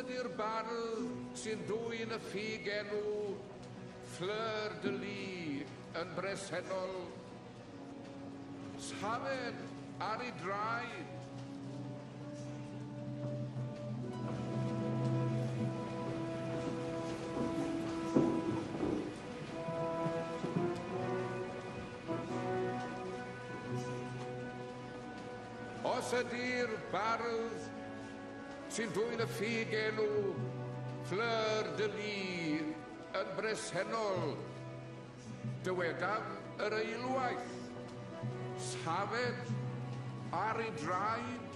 Clywed i'r bardd sy'n dwy'n y ffug enw Fleur de Lis yn bresennol. Safed ar ei draed Os ydy'r bardd sy'n dwy'n y ffug enw, Fleur de Lis yn bresennol. Dywedaf yr eilwaith, safed ar ei draed.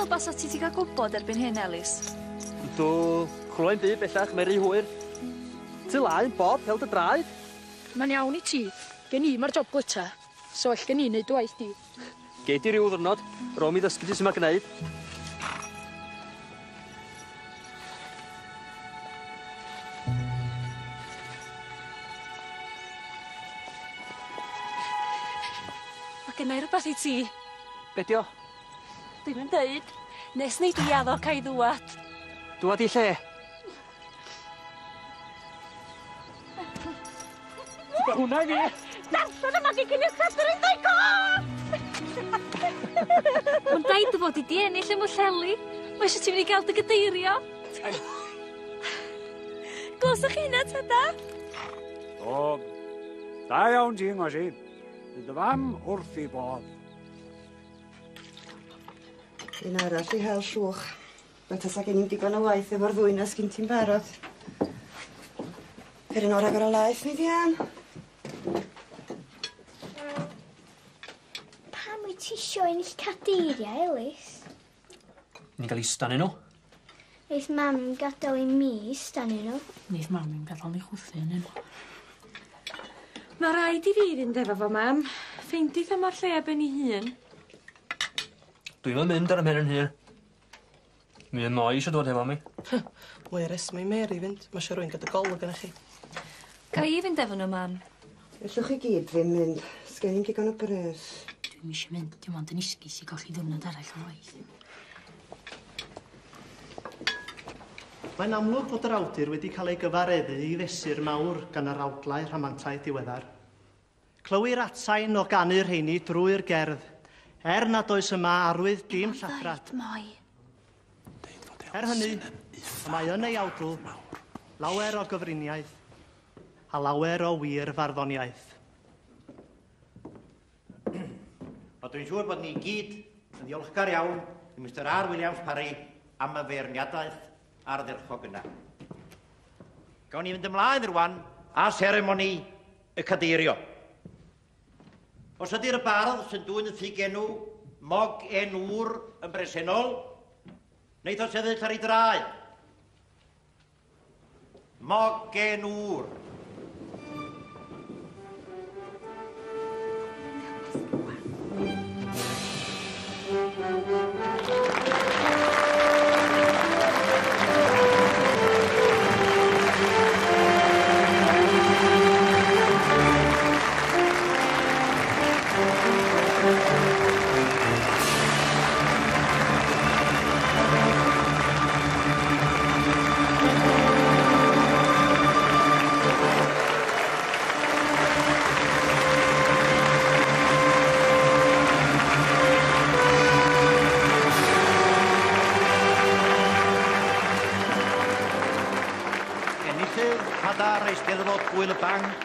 meddwl bas o basat ti 'di ga'l gwbod erbyn hyn Elis? Do, clywai'm byd bellach ma' hwyr. Ty laen bob held y draed. Mae'n iawn i ti. Gen i mae'r job gwyta. So all gen i wneud dy waith di. Gei di ryw ddwrnod. Rown mi ddysgu ti sy'n ma' gwneud. Mae gennau rhywbeth i ti. Be' 'di o? ddim yn deud nes ni di addo cael ddwad. Dwad i lle? Ma' hwnna i fi! Darllen yma gen cyn i'r yn ddau go! Ond dai dy fod i di ennill am y lleli. Mae eisiau ti mynd i gael dy gydeirio. Glosach chi hynna, tada? O, da iawn ti, Ngosi. Fydd y fam wrth i bodd. Un arall i hel llwch. Na tasa gen i'n digon o waith efo'r ddwy na sgyn ti'n barod. Per un o'r agor o laeth, mi ddian. Pam wyt ti isio ennill cadeiriau, Elis? Ni'n cael i stan nhw. Neith mam yn gadael i mi stan nhw. Neith mam yn gadael ni chwthu yn nhw. Mae rhaid i fi fynd efo fo, mam. Ffeindith yma'r lle ben ei hun. Dwi'n yn mynd ar y mhen 'yn hun. Mi yn Moi eisiau dod hefo mi. Mwy o reswm Mary fynd Mae eisiau rwy'n gyda golwg arnoch chi. Ga i fynd efo nhw, mam? Ellwch chi gyd fi'n mynd. Sgen i'n digon o bres. Dwi'n eisiau mynd dim ond yn esgus i golli ddwrnod arall o waith. Mae'n amlwg bod yr awdur wedi cael ei gyfareddu i fesur mawr gan yr awdlau rhamantau diweddar. Clywir atsain o ganu'r rheini drwy'r gerdd Er nad oes yma arwydd dim lladrad. Mai. Er hynny, mae yn ei awdl lawer o gyfriniaeth a lawer o wir farddoniaeth. A dwi'n siŵr bod ni gyd yn ddiolchgar iawn i Mr R. Williams Parry am y feirniadaeth a'r ddirchog yna. Gawn ni fynd ymlaen rwan a seremoni y cadeirio. Os ydy'r bardd sy'n dwy'n ffug enw, mog enw'r yn bresennol, wneud o sefyll ar ei draed. Mog enw'r.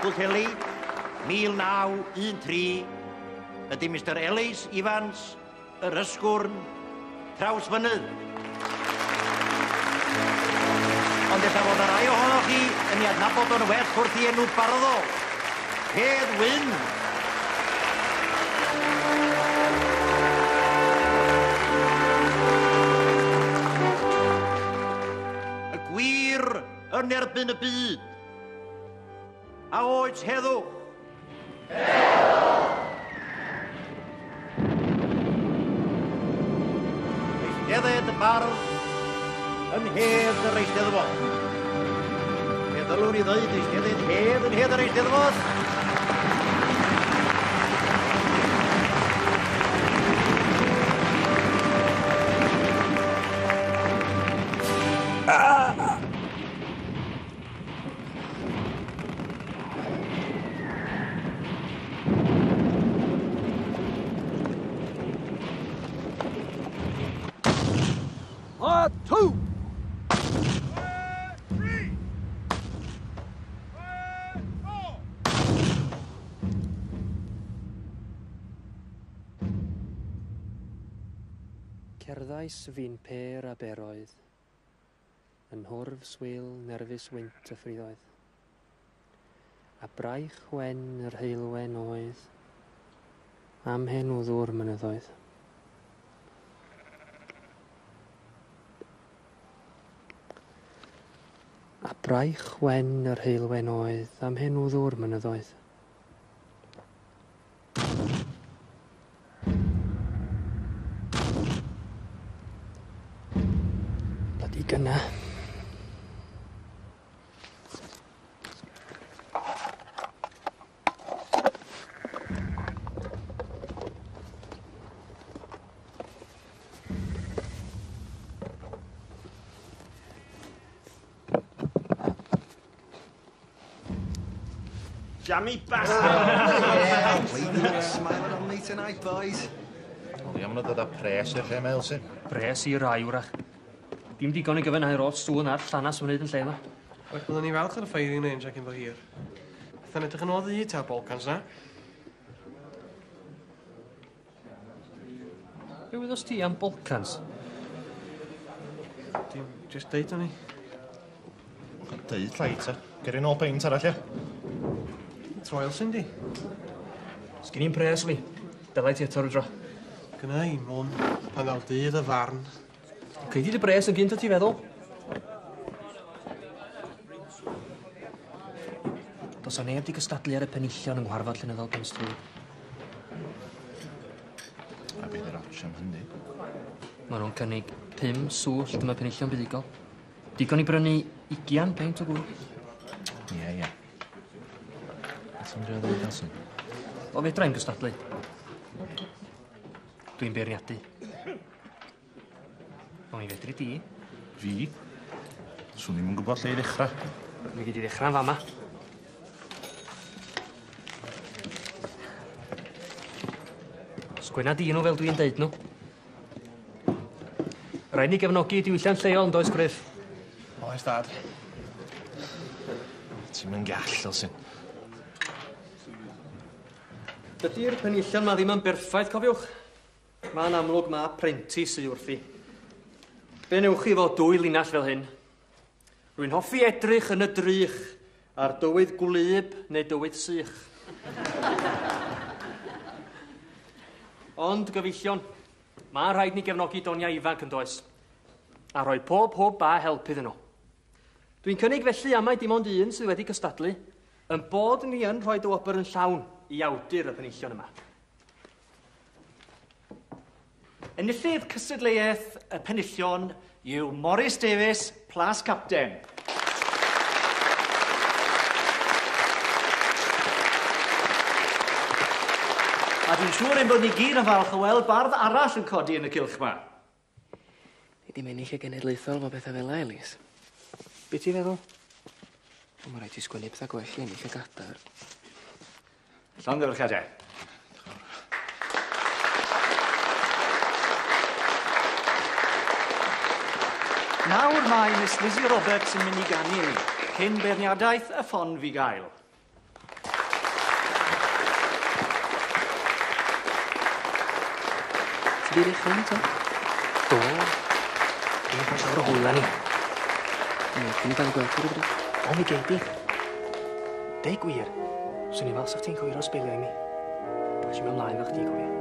Michael Kelly, 1913, ydy Mr Ellis Evans, yr ysgwrn, traws fynydd. Ond ella fod y rai ohonoch chi yn ei adnabod o'n well wrth i enw barddol. Hedd Wyn. Y gwir yn erbyn y byd. A ooit hedo. Hedo. Rechtede de bar. Een heer de rest was. Het de loon niet de is. Het heer de rechtede. Llaes fi'n per a beroedd, yn hwrf swil nerfus wynt y ffriddoedd. A braich wen yr heilwen oedd, am hen o ddŵr mynyddoedd. A braich wen yr heilwen oedd, am hen o ddŵr mynyddoedd. dammy bastard! yeah, please, you're smiling on me tonight, boys. Wel, iawn oedd dod â pres i'r lle, Elsin. Pres i'r rai, wrach. Dim digon i gyfyn hau'r ots stŵn ar llanas yn wneud yn lle yma. Wel, byddwn ni falch ar y firing range ac yn fy hir. Bethau'n edrych yn ôl i ta Balkans na. Be wyddos ti am Balkans? Dim, just deud o'n i. Deud llai ta. Gerin ôl beint arall, ia? Royal Cindy. Sgyn i'n pres, Lee. Dylai ti eto dro. Gynna i, mwyn, pan ddaw dydd y farn. Cei di dy bres yn gynt o ti feddwl? Dos o neb di gystadlu ar y penillion yng Ngwarfod Llenyddol Genstrwy. A bydd yr opsiwn hynny? Maen nhw'n cynnig pum swll dyma penillion buddugol. Digon i brynu 20 peint o gwrw. Andrea Nelson? Wel, mi fedrai'm gystadlu. Dwi'n beirniadu. Wel, mi fedri di. Fi? Swn i'n gwybod lle i ddechrau. Mi gyd i ddechrau'n fama. fa' Sgwenna di nhw fel dwi'n deud nhw. Rhaid ni gefnogi diwylliant lleol yn does, Gruff? Oes, Dad. Ti'n mynd gall, Elsin. Dydy'r penillion ma ddim yn berffaith, cofiwch. Mae'n amlwg ma prentis sy wrthi. Be newch chi fod dwy linall fel hyn? Rwy'n hoffi edrych yn y drych ar dywydd gwlyb neu dywydd sych. Ond, gyfeillion, mae rhaid ni gefnogi doniau ifanc yn does. A rhoi pob hwb a help iddyn nhw. Dwi'n cynnig felly amau dim ond un sydd wedi cystadlu, yn bod ni yn rhoi dywobr yn llawn i awdur y penillion yma. Enillydd cystadleuaeth y penillion yw Morris Davies, plas capten. A dwi'n siŵr ein bod ni gyd yn falch o weld bardd arall yn codi yn y cilch yma. Ni ddim ennill y genedlaethol fo bethau fel e, Elis. Be ti'n feddwl? Ond mae rhaid i sgwennu pethau gwell i ennill y gadar. Llongyfarchiadau. Nawr mae Miss Lizzie Roberts yn mynd i ganu ni, cyn beirniadaeth y ffon fi gael. Ti'n byd eich rhan, to? Do. Dwi'n ffordd o'r hwyla ni. Dwi'n ffordd o'r gweld chi rhywbeth. O, mi gei di. Deu gwir. Swn i'n me'wl sa ti'n cywiro sbeliau i mi. Nes i mewn line fel chdi cofio.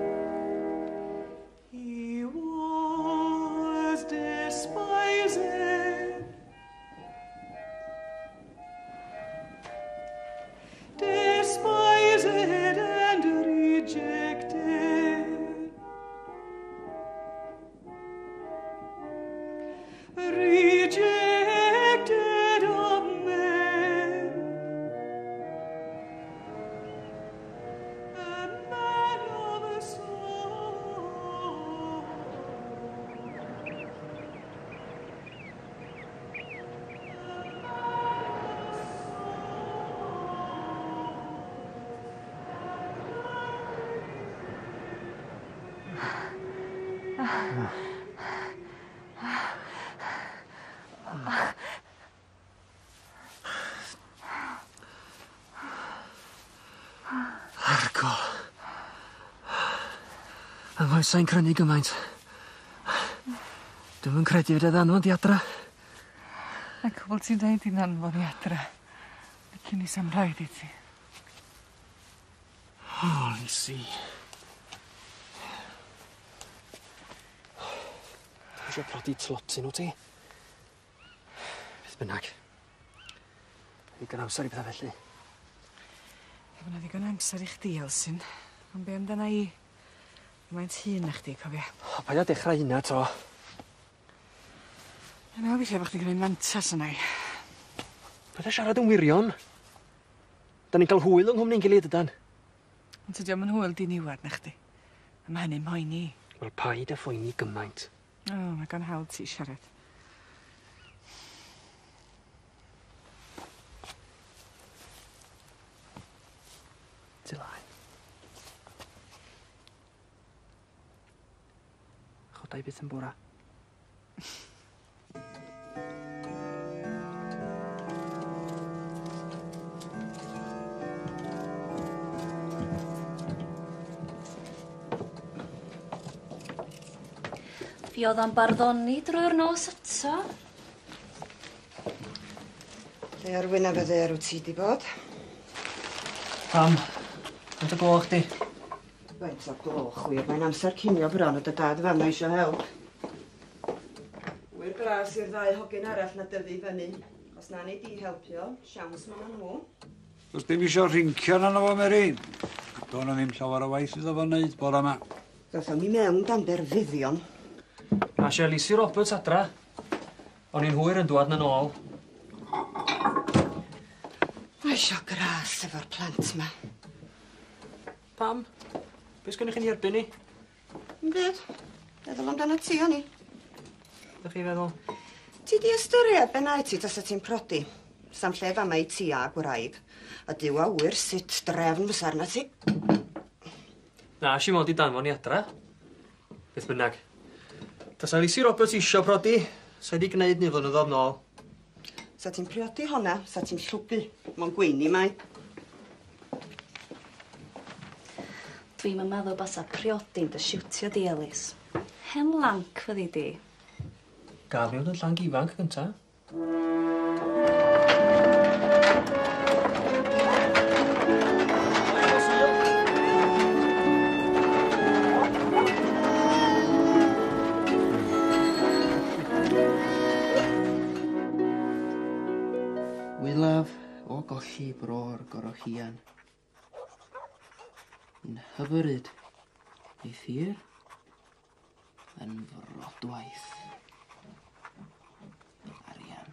Does sai'n crynu gymaint. Dwi'm yn credu fedrai ddanfod di adra. Ac cwbl ti'n dweud i'n anfon i adra. Cyn i sa'm rhaid i ti. O, Lisi. Dwi eisiau prodi tlopsyn o ti. Beth bynnag. Ddigon amser i bethau felly. Efo na ddigon amser i chdi, Elsin. Ond be amdana i? Maent hun na chdi cofia. O paid â dechra hynna 'to. Yna, i me'wl bod chdi'n gwneud mantas yna i. Paid â siarad yn wirion. Da ni'n cael hwyl yng nghwmni'n gilydd ydan? Ond tydi o'm yn hwyl di niwad na chdi. A mae hynny'n mhoeni. Wel paid â phoeni gymaint. O mae gan hawl ti siarad. Dau beth yn bora. Fi oedd am barddoni drwy'r nos eto. Lle ar wyna fydde ar wyt ti di bod? Pam, yn dy gloch di? Faint o gloch wir, mae'n amser cinio bron o dy dad fan eisiau help. Wyr glas i'r ddau hogyn arall na dyfu fyny. Os na ni di helpio, siawns ma'n nhw. Os dim isio rincio na fo, Mary. Do'n am ddim llawer o waith iddo fo'n neud bore yma. Gatho mi mewn dan derfyddion. A Lisi Roberts adra. O'n i'n hwyr yn dwad yn ôl. Mae isio gras efo'r plant ma. Pam? Be' sgennoch chi yn erbyn ni? Yn byd. Meddwl amdano ti o'n i. Dach chi feddwl? Ti 'di ystyried be' wnae ti taset ti'n prodi? Sa'm lle fama i ti a gwraig a diw a ŵyr sut drefn fysa arna ti. Na, si mod i danfon 'i adra. Beth bynnag. Tasa Lisi Roberts isio prodi, sai 'di gwneud ni flynyddoedd nôl. Sa ti'n priodi honna, sa ti'n llwgu. Mo'n gweini mai. Dwi'm yn meddwl basa priodi'n dy siwtio di, Elis. Hen lanc fyddi di. Gafi oedd yn llanc ifanc gynta. Wylaf o golli bro'r gorochian yn hyfryd, ei thir, yn frodwaith. Arian.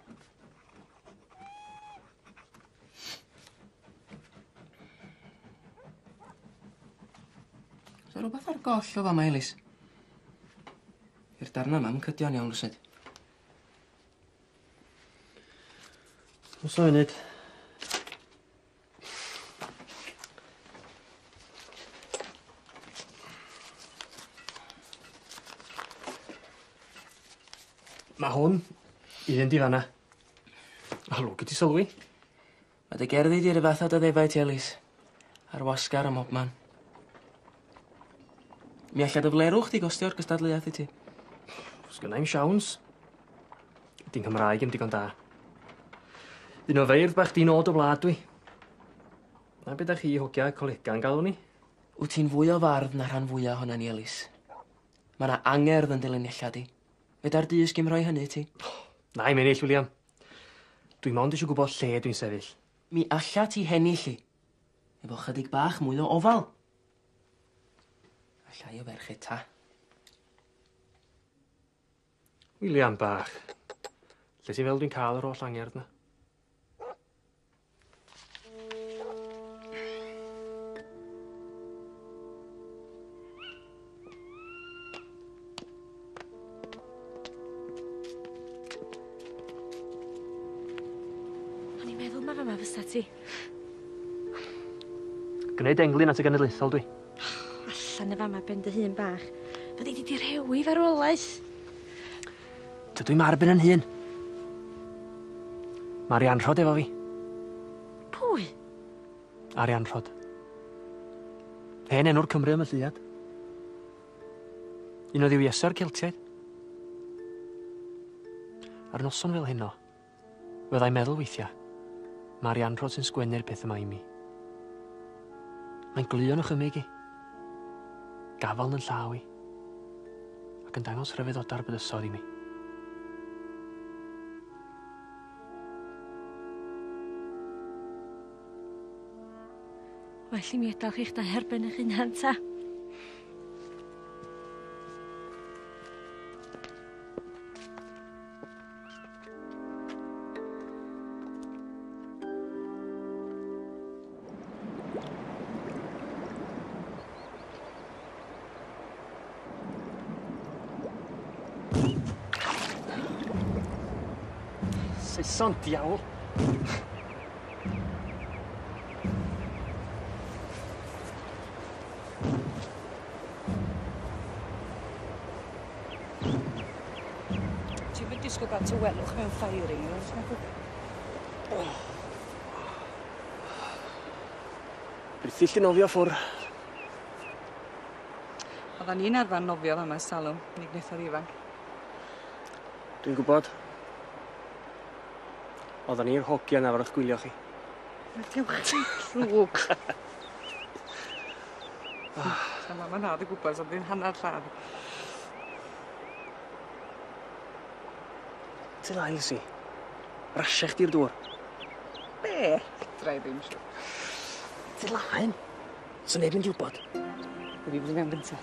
Oes rhywbeth ar goll o fama, Elis? I'r darna ma'n cydio'n iawn rwysyd. Os o'n Ma' hwn un di fan 'na. A lwc i ti sylwi. Mae dy gerddi di'r fath o dy ddefau ti Elis. Ar wasgar am obman. Mi alla dy flerwch di gostio'r gystadleuaeth i ti. Sgynnai'm siawns. Di'n Cymraeg yn digon da. Un o feirdd bach di-nod o wlad dwi. 'Na beth chi hogia colega'n galw ni. Wyt ti'n fwy o fardd na rhan fwyaf ohonon ni Elis. Mae yna angerdd yn dy linella di. Feda'r dysg 'im rhoi hynny ti. Na 'im ennill William. Dwi'n mond eisiau gwybod lle dwi'n sefyll. Mi alla ti hennill 'i efo chydig bach mwy o ofal. A llai o ferch ta. William bach lle ti fel dwi'n cael yr oll angerdd 'na? Fama fysa ti. Gwneud englyn at y genedlaethol dwi. Oh, allan y fama ben dy hun bach. Fyddi di di rewi farwolaeth. rolaeth. Dydw i'n marbyn yn hun. Mae'r i anrhod efo fi. Pwy? Ar i anrhod. Hen enw'r Cymru am y lliad. Un o ddiwiesau'r Celtiaid. Ar noson fel heno, fyddai'n meddwl weithiau Mae'r Anrod sy'n sgwennu'r peth yma i mi. Mae'n glio'n ychymyg i. Gafal yn llaw i. Ac yn dangos rhyfeddodau'r bydysod i mi. Well i mi edrych i'ch da herbyn eich hunan ta. person diawl. Ti'n mynd disgwyl bat y welwch mewn ffiring, oes na gwybod? Beth i nofio ffwr? Oedden ni'n arfer nofio fama salwm, ni gnetho'r ifanc. Dwi'n gwybod. Oeddan ni'r hogiau na fo'r gwylio chi. Diolch chi llwg. Dyma mae nad y gwybod, so ddim hanner lladd. Ti'n ail si? Rasio chdi'r dŵr? Be? Drai ddim siw. Ti'n laen? So neb yn diwbod? Fi wedi mewn bynta.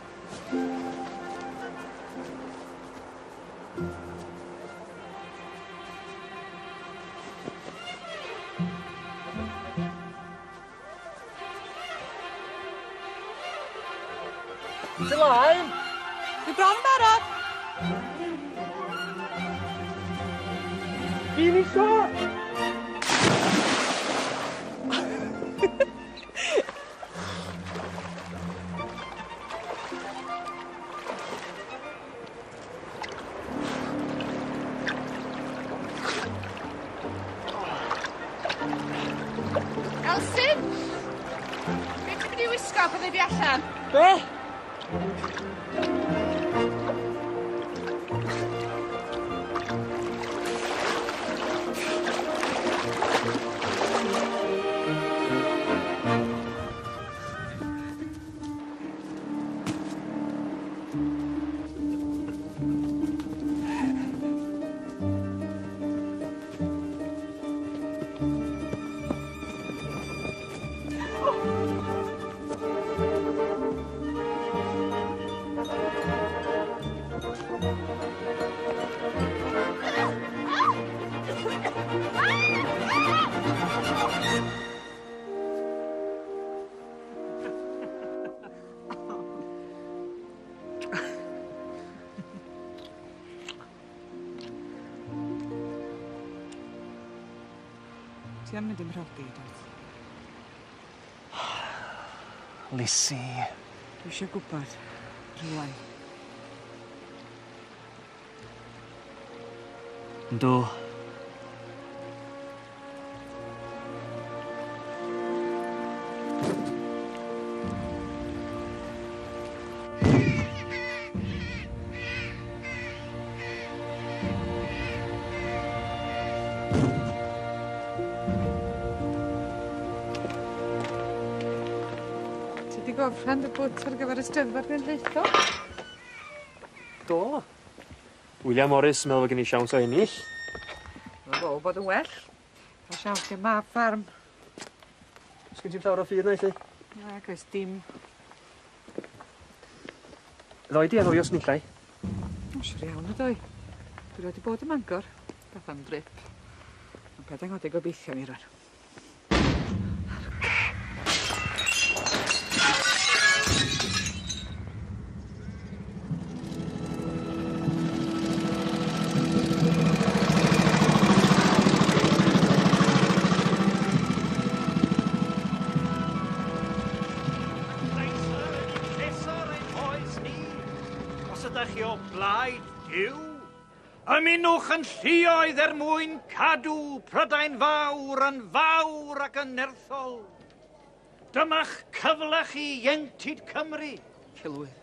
Ti am mynd i'n rhodi, dweud. Lisi. Dwi eisiau gwybod. Yndw. bwt ar gyfer y Steddfod Genedlaethol? Do. William Morris meddwl bod gen i siawns o ennill. Mae'n fawr bod yn well. Mae siawns gen mab ffarm. Os Sgyn ti'n llawer o ffyr na i chi? Ac oes dim. Ddoi di anwyo snillai? O, siwr iawn y doi. Dwi wedi bod yn mangor. Gath am drip. Ond peth enghodi gobeithio ni rhan. Prydain fawr yn fawr ac yn nerthol. Dyma'ch cyfle chi ientyd Cymru. Celwydd.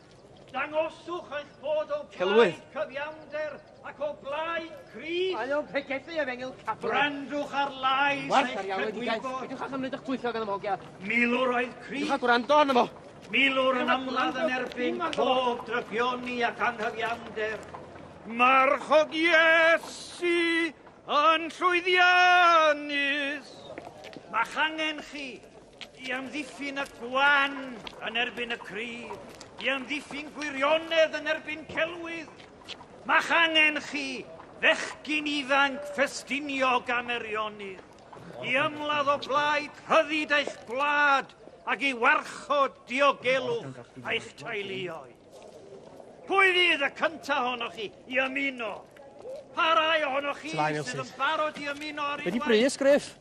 Dangoswch eich bod o blaid cyfiawnder ac o blaid Cris. Mae o'n pregethu ef engel capro. Brandwch ar lais Werth eich credwigod. Fedwch a'ch chymryd eich gweithio gan ymhogia. Milwr oedd Cris. Fedwch a'ch gwrando arno fo. Milwr yn ymladd yn erbyn pob drygioni ac anghyfiawnder. Marchog Iesu! yn llwyddiannus. Ma'ch angen chi i amddiffyn y gwan yn erbyn y cryf, i amddiffyn gwirionedd yn erbyn celwydd. Ma'ch angen chi fechgyn ifanc ffestiniog am erionydd, i ymladd o blaid rhyddid eich gwlad ac i warchod diogelwch eich teuluoedd. Pwy fydd y cyntaf ohonoch chi i ymuno Parai ohonoch chi sydd yn barod i ymuno ar Wedi bris, Griff.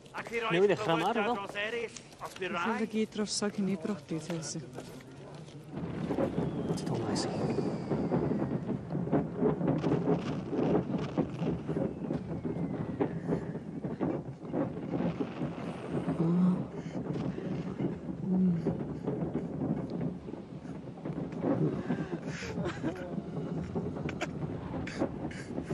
Newydd ddechrau yma, rhywbeth. Os bydd rai... Y gyd drosog i brodi, Tesi. Ti dod maes i. Thank you.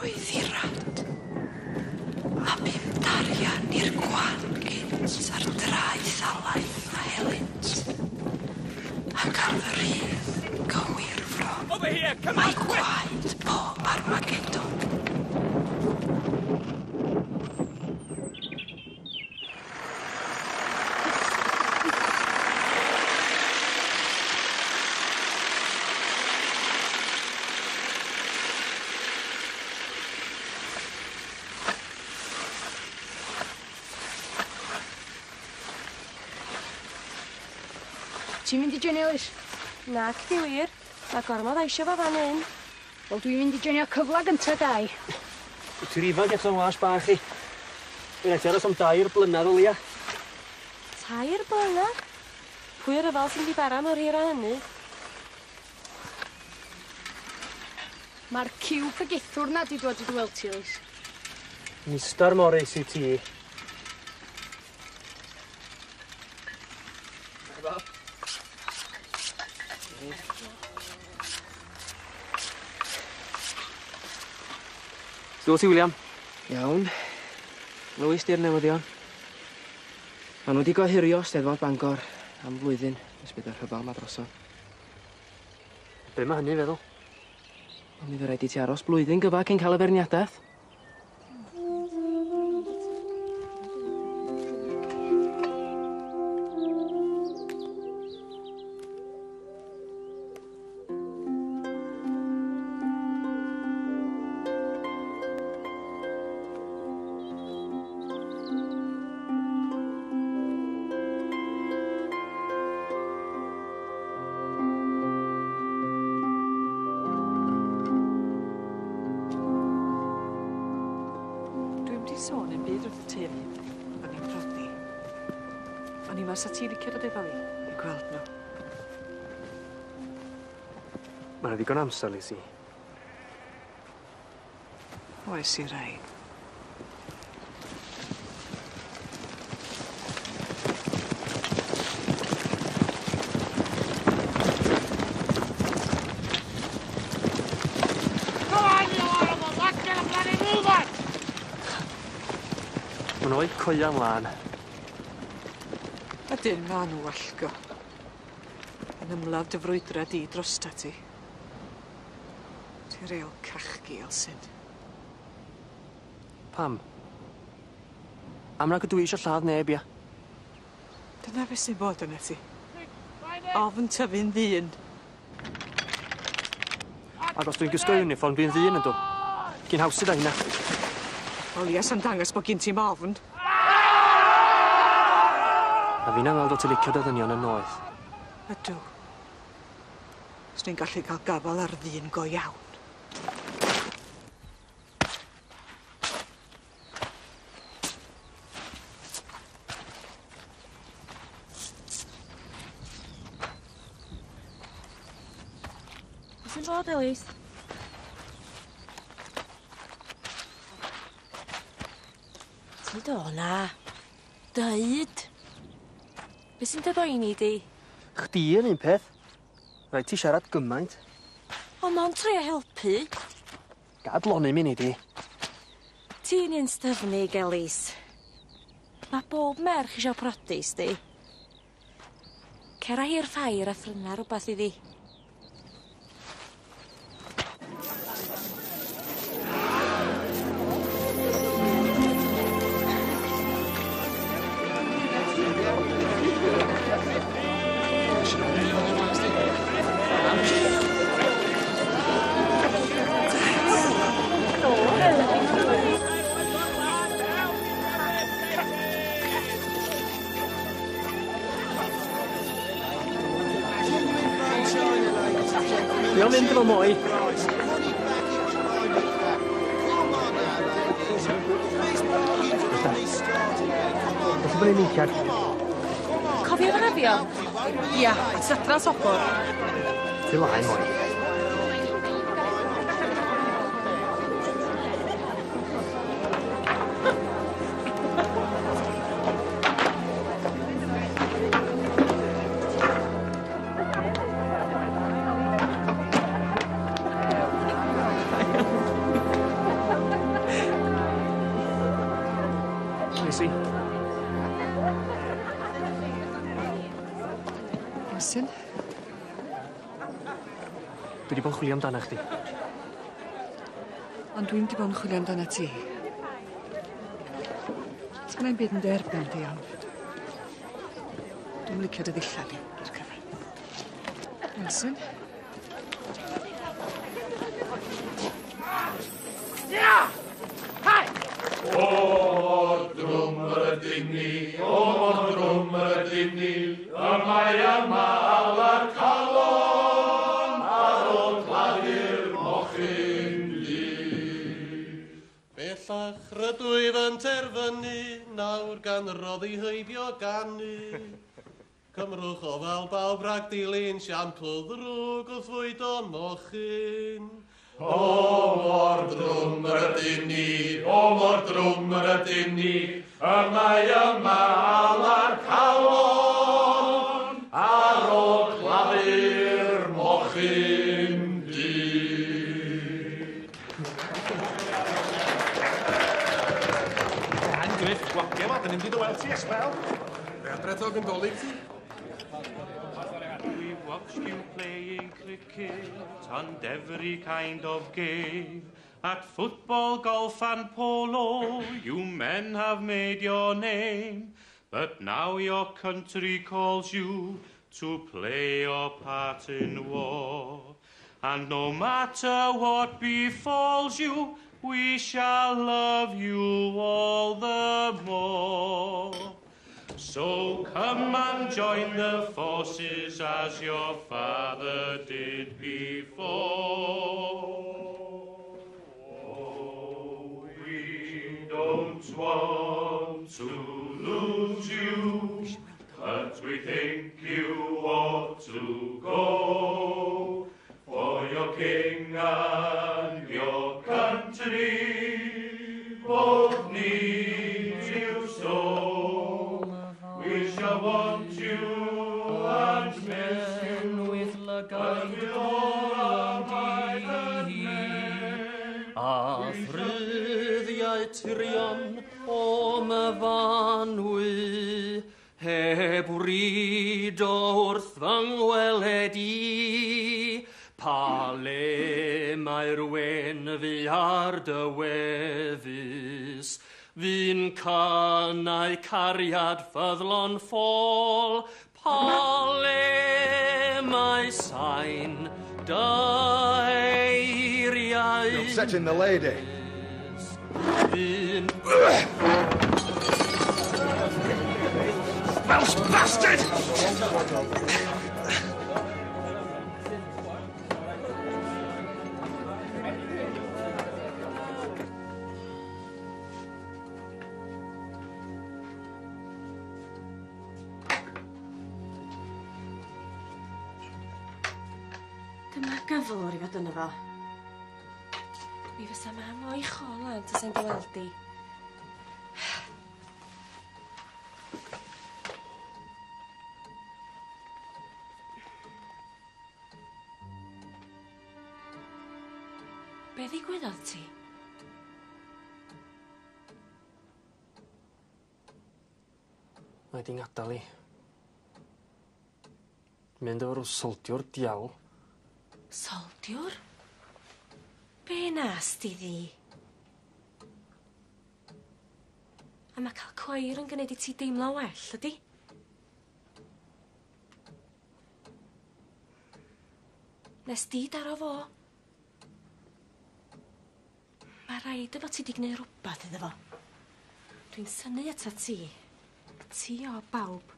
Luis Sierra. Nac di wir. Mae gormod eisiau fo fan hyn. Wel, dwi'n mynd i jenio cyfla gynta dau. Wyt ti'n ifanc eich o'n was bach chi. Dwi'n edrych aros am dair blynedd o lia. Tair blynedd? Pwy ar y fal sy'n di bara mor hir a hynny? Mae'r ciw pregethwr na di dod i ddweld ti, Lys. Mistar Morris i ti. Dwi'n ti William? Iawn. Lewis 'di'r newyddion. Ma' nhw wedi gohirio Steddfod Bangor am flwyddyn nes bydd y rhyfel 'ma drosodd. Be' mae hynny, feddwl? Ond mi fy raid i ti aros blwyddyn gyfa cyn cael y ferniadaeth. amser Lizzy. Oes i rai. Mae'n oed coia mlaen. Ydyn, ma' nhw allgo. Yn ymladd dy frwydra di drosta ti. Greol cachgi, Elsin. Pam? Am nag ydw i eisiau lladd neb, ia? Dyna beth sy'n bod yna ti. Ofn tyfu'n ddyn. Ac os dwi'n gysgo uniform, dwi'n ddyn yn dod. Gyn hawsyd â hynna. Wel, ies sa'n dangos bod gyn ti'n ofn. A fi'n anweld dod ti licio dy ddynion yn noeth. Ydw. Os ni'n gallu cael gafal ar ddyn go iawn. Sy'n bod, Elis? Ti do na? Dyd? Be sy'n dy boeni di? Chdi yn un peth. Rhaid ti siarad gymaint. O, ma'n trio helpu. Gad Gadlonu mi ni di. Ti'n un styfnig, Elis. Mae bob merch eisiau produs di. Cera hi'r ffair a thryna rhywbeth iddi. amdanach chdi. Ond dwi'n 'di bod yn chwilio amdana ti. Sgennai'm byd yn derbyn di ond Dwi'n licio dy ddillad di i'r cyfer. Elsin? Rydwyf yn terfynu, nawr gan roddi heibio ganu. Cymrwch o fel bawb rhag dilyn siampl ddrwg wrth fwyd o mochyn. O mor drwm yr ydym ni, o mor drwm yr ydym ni, y mae yma alar calon, ar o clafur. Gwagio ma, dyn ni'n byd o weld ti esbel. Be adredog yn dolyg ti? We watched you playing cricket and every kind of game. At football, golf, and polo, you men have made your name. But now your country calls you to play your part in war. And no matter what befalls you, we shall love you all the more. So come and join the forces as your father did before. Oh, we don't want to lose you, but we think you ought to go. For your king country, both need you so. We shall want you and miss you with Lagain Gondi. A thryddiau tyrion o myfanwy, heb wryd o wrth fy ngweledi, paled mae'r wen fi ar dy wefus, fi'n canau cariad ffyddlon ffôl, pa le mae sain dy eiriau. You're upsetting the lady. Fi'n... Welsh bastard! fowr i fod yno fo. Mi fysa mam o'i cholan tasai'n dy gweld di. Be ddigwyddodd ti? Mae 'di'n gadal i. Mynd o'r soldiwr diawl. Soldiwr? Be' nas di ddi? A mae cael cwaer yn gwneud i ti deimlo well ydi? Nes di daro fo. Ma' rhaid efo ti 'di gwneud rhywbeth iddo fo. Dwi'n synnu atat ti. Ti o bawb.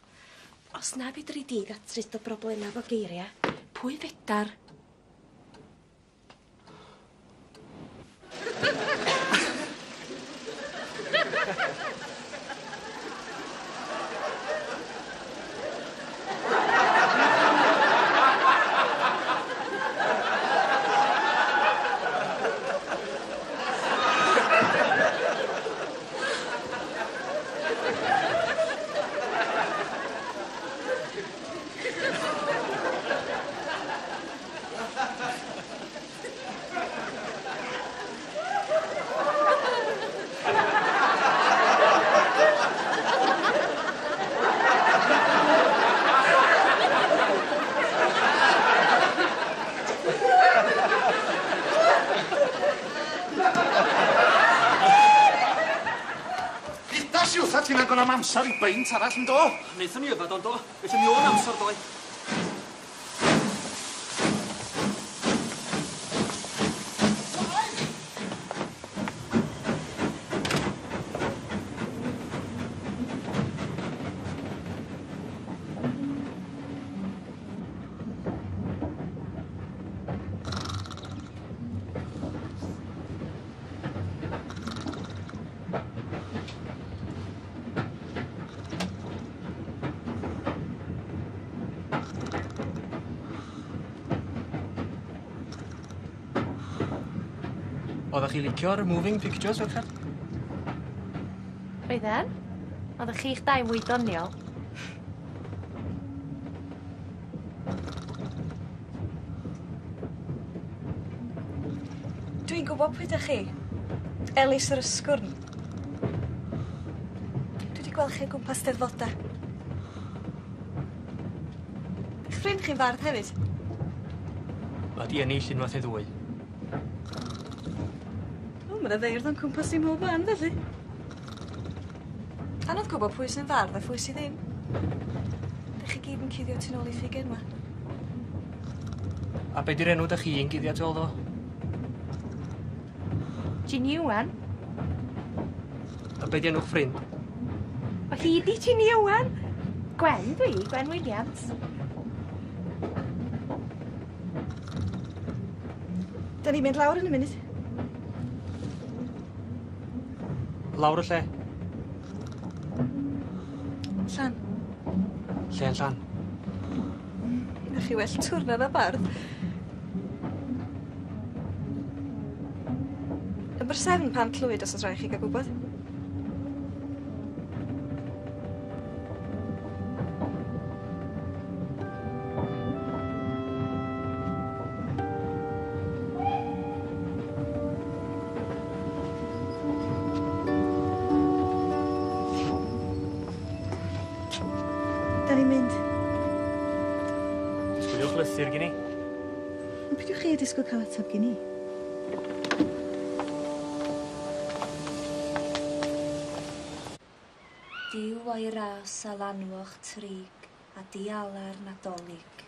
Os na fedri di ddatrys dy broblema fo geiriau, pwy fedar amser i beint arall yn do? Wnaethon ni yfad do? Felly mi o'n amser doi. Oeddech chi licio'r moving pictures ferched? Oedden. Oeddech chi'ch dau mwy doniol. Dwi'n gwybod pwy ydych chi. Elis yr ysgwrn. Dwi wedi gweld chi o gwmpas deddfodau. Eich ffrind chi'n fardd hefyd? Mae di ennill unwaith ei ddwy. Ma' 'na ddeirdd o'n cwmpas i mhob man felly. Anodd gwybod pwy sy'n fardd a phwy sy'n ddim. 'Dych chi gyd yn cuddio tu nôl i ffigyr yma. A be' 'di'r enw 'dach chi'n guddio tu ôl iddo fo? Ginny Owen. A be' 'di enw'ch ffrind? O hi 'di Ginny Iwan. Gwen dwi, Gwen Williams. Da ni'n mynd lawr yn y munud. lawr y lle. Llan. Lle yn llan. Ydych chi well twrna na bardd. Yn brsefn pan clywed os oes rhaid chi gael gwybod. cael atab gen i. Diw o'i ras a lanwch trig a dialar nadolig.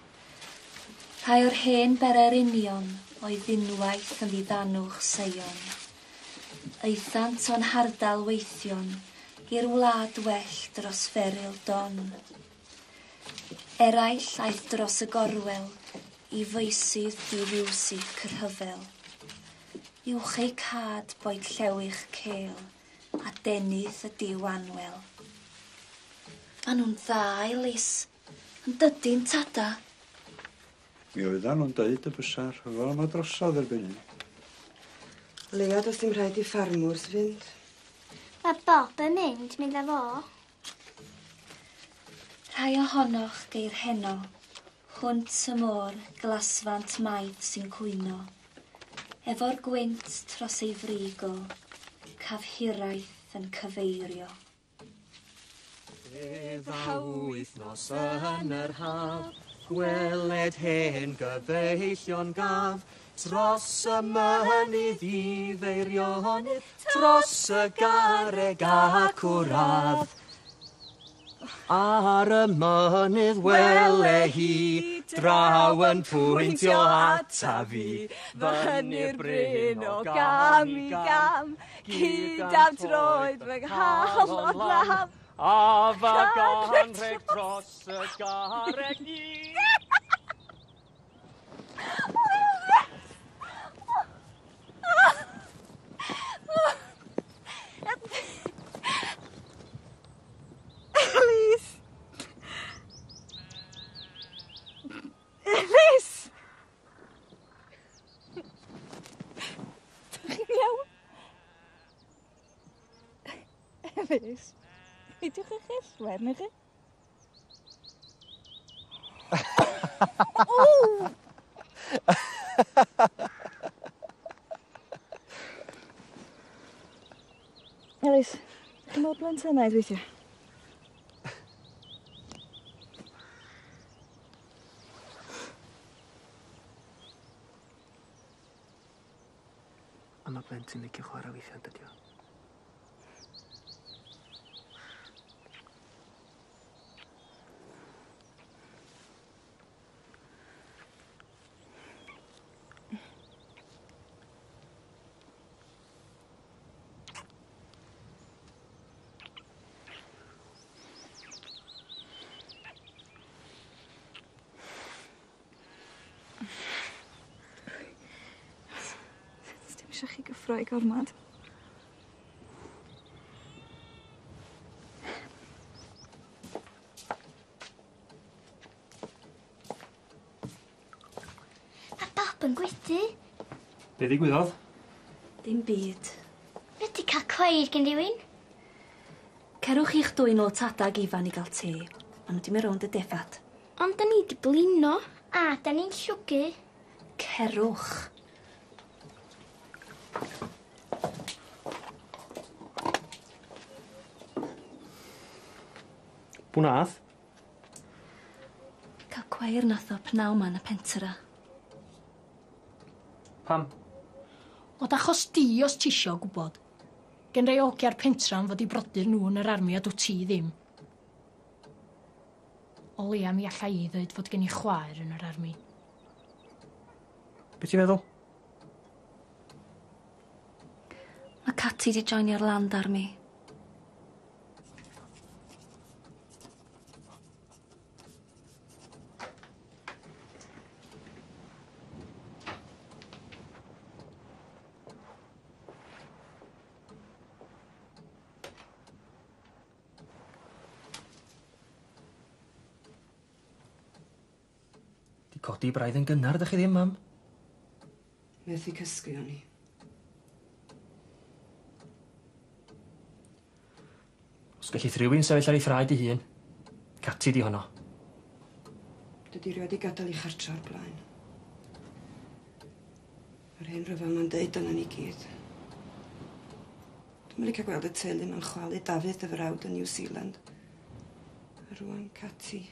Rhai o'r hen berer union o'i unwaith yn ddiddanwch seion. Eithant o'n hardal weithion i'r wlad well dros feryl don. Eraill aeth dros y gorwel i feisydd di-fiwsig cyrhyfel. Uwch ei cad boed llewych cel, a denydd y diw anwel. Maen nhw'n dda, Elis. Yn dydyn, tada. Mi oeddan nhw'n deud y bysar, fel yma drosodd erbyn hyn. Leod, does dim rhaid i ffarmwrs fynd. Mae Bob yn mynd, mynd â fo. Rhai ohonoch geir heno Chwnt y môr, glasfant maidd sy'n cwyno, Efo'r gwynt tros ei frigo, Caf hiraeth yn cyfeirio. Efa wythnos yn yr haf, Gweled hen gyfeillion gaf, Dros y mynydd i ddeirionydd, Dros y gareg ac cwradd. Ar y mynydd wele hi, draw yn pwyntio ata fi, Fyny'r bryn o gam i gam, cyd am troed fy nghal o lam. A fy ganreg dros y gareg ni. Oh! plîs. Peidiwch eich chellwedd, neu chi? Ww! Elis, chi'n bod blentynau weithio? A mae blentyn licio chwarae weithiau dydy o? gormod. Mae Bob yn gwydu. Be ddigwyddodd? Dim byd. Wedi cael cweir gen rywun? Cerwch i'ch dwy'n o tadag ifan i gael te. A nhw di mynd rownd y defad. Ond da ni di blino. A, da ni'n llwgu. Cerwch. Bu' 'nath. Ca'l cweir nath o pnaw 'ma yn y pentra. Pam? Wel achos di os tisio gwybod. Gen rei ogia'r pentra'n fod i brodyr nhw yn yr armi a dwt ti ddim. O leia mi alla i ddweud fod gen i chwaer yn yr armi. Be' ti'n meddwl? Ma' Cathy 'di joinio'r Land Army. prodi braidd yn gynnar ydych chi ddim mam. Methu cysgu o'n i. Os gellith rywun sefyll ar ei thraed 'i hun cati 'di honno. Dydy rioed i gadael 'i chartra o'r blaen. Yr hyn rhyfel ma'n deud yna ni gyd. Dwi'm yn licio gweld y teulu 'ma'n chwalu Dafydd y frawd yn New Zealand a rŵan Cati.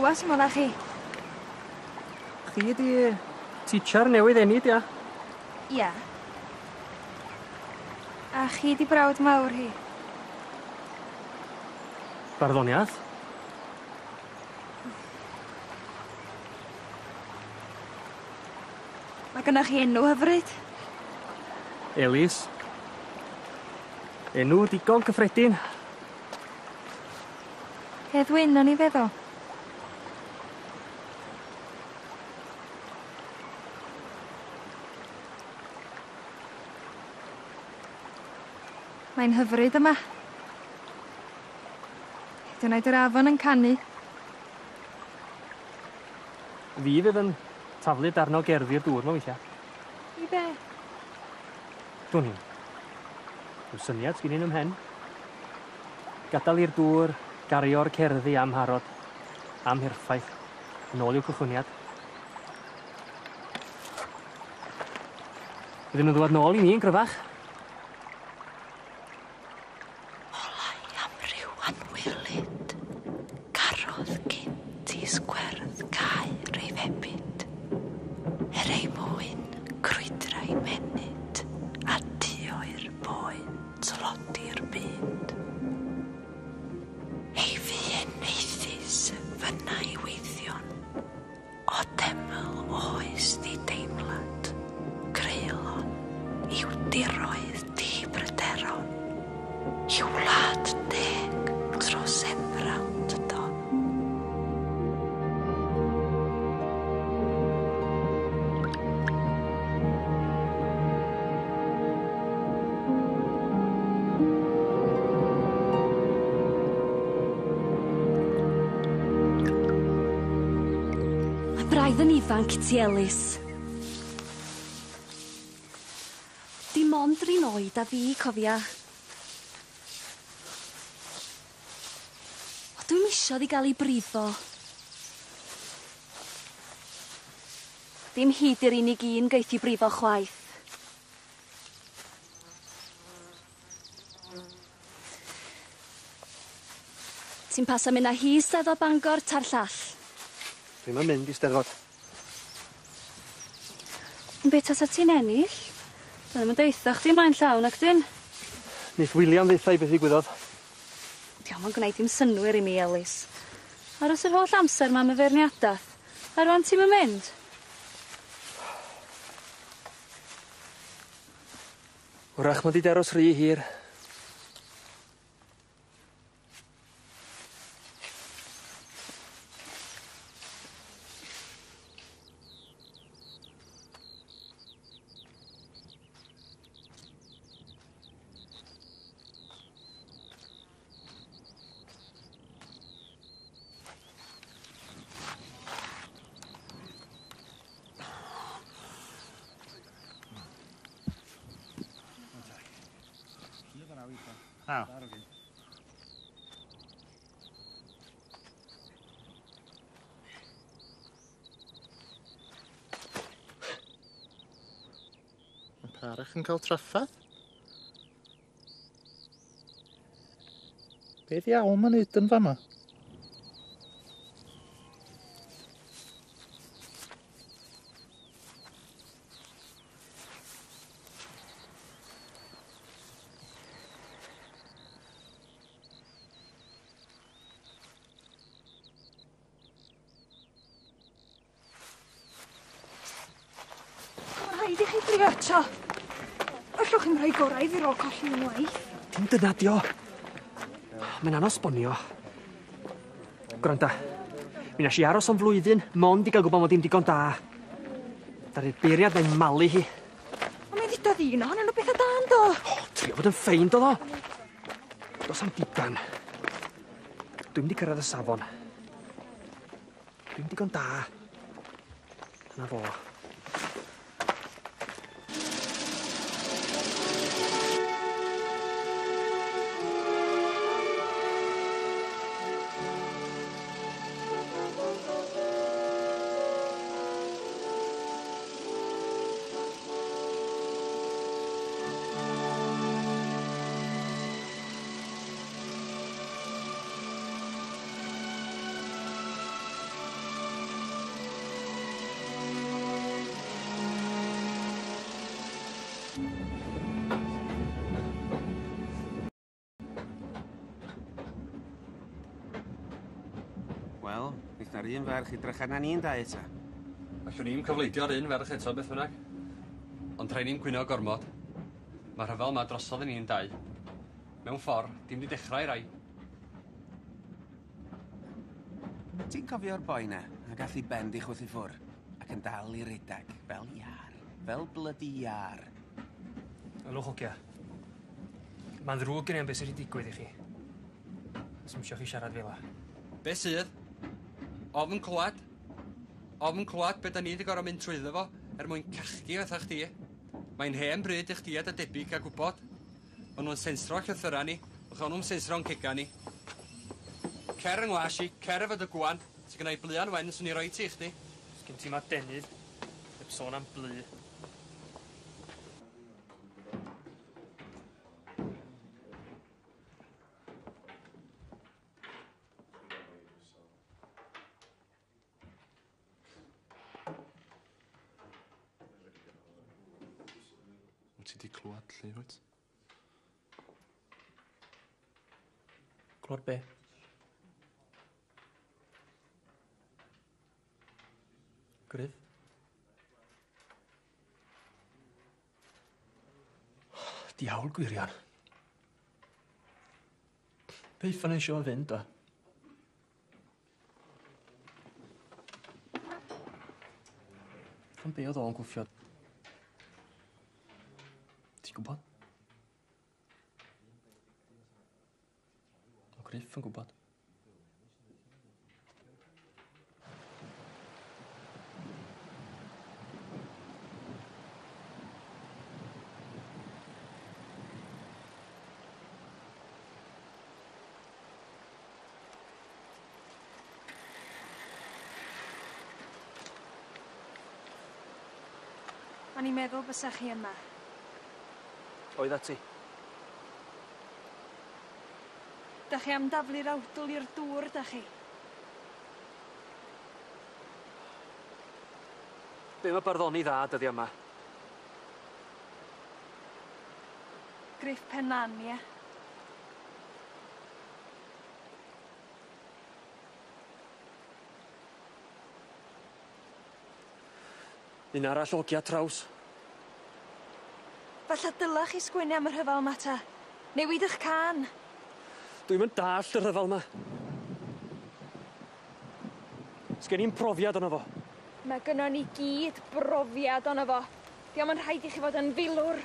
glywas am wrach chi. Chi ydi teacher newydd enid, ia? Ia. A chi di brawd mawr hi? Barddoniaeth? Mae gennych chi enw hyfryd? Elis. Enw digon cyffredin. Heddwyn o'n i feddwl. Mae'n hyfryd yma. Hyd yn oed yr afon yn canu. Fi fydd yn taflu darno gerddi'r dŵr mewn weithiau. I be? Dwi'n hyn. Dwi'n syniad sgyn i'n ymhen. Gadael i'r dŵr gario'r cerddi am harod, am hirffaith, yn ôl i'w cychwyniad. Byddwn yn ddod nôl i ni'n gryfach. Missy Ellis. Dim ond rin oed a fi cofia. O dwi'n isio iddi gael ei brifo. Dim hyd i'r unig un geith 'i brifo chwaith. Ti'n pasa myn' â hi Steddfod Bangor ta'r llall? Dwi'n mynd i Steddfod. On' beth os ti'n ennill? Wel ma'n deitha chdi mlaen llawn ac dyn. Nith William ddeutha i be' ddigwyddodd. 'Di o'm yn gwneud dim synwyr i mi Elis. Aros yr holl amser 'ma am feirniada a rwan ti'n mynd? W'rach ma' 'di deros rhy hir. arall yn cael traffath. Beth iawn ma'n neud yn fama? Dim waith. Dim dyna 'di o. Mae'n anodd sbonio. Gwranda mi nes i aros am flwyddyn mond i gael gwybod mod i'n digon da. Ddaru'r beiriad na'i malu hi. Ond mae ddudodd un ohonyn nw betha da yndo? O trio fod yn ffein do ddo. Do's am diban. Dwi'n mynd i cyrraedd y safon. Dwi'n digon da. Dyna fo. ferch i edrych arna ni'n da eto. Allwn ni'n cyfleidio'r un ferch eto beth bynnag. Ond rhaid ni'n gwyno gormod. Mae rhyfel yma drosodd yn ni'n dau. Mewn ffordd, dim di dechrau rai. Ti'n cofio'r boi na, a gath i ben di chwth i ffwr, ac yn dal i redag, fel iar, fel blydi iar. Alwch ogia. Mae'n ddrwg gen i am beth sydd wedi digwydd i chi. Os mwysio chi siarad fel Be sydd? Ofn clywed. Ofn clywed beth da ni wedi gorau mynd trwyddo fo er mwyn cachgi fatha chdi. Mae'n hen bryd i chdi a dy debyg a gwybod. Ond nhw'n sensro llythyra ni, o'ch o'n nhw'n sensro'n cega ni. Cer yng ngwashi, cer efo dy gwan, sy'n gynnau blian wen swn i roi ti i chdi. Sgyn ti ma denydd, heb sôn am blu. be? Gryf. Diawl gwirion. Be ffyn eisiau o'n fynd, o? Ond be oedd o'n gwffio? yn gwybod. O'n i'n meddwl bysach chi yma. Oedd ati. Da chi am daflu'r awdl i'r dŵr da chi? Be mae barddoni dda dyddi yma? Griff pen ie? ia? Un arall ogia traws. Falla dylach chi sgwennu am y rhyfal 'ma ta. Newid eich can. Dwi'm yn dallt y rhyfel 'ma. Sgen i'n profiad onno fo. Mae gynnon ni gyd brofiad ono fo. Diolch yn rhaid i chi fod yn filwr.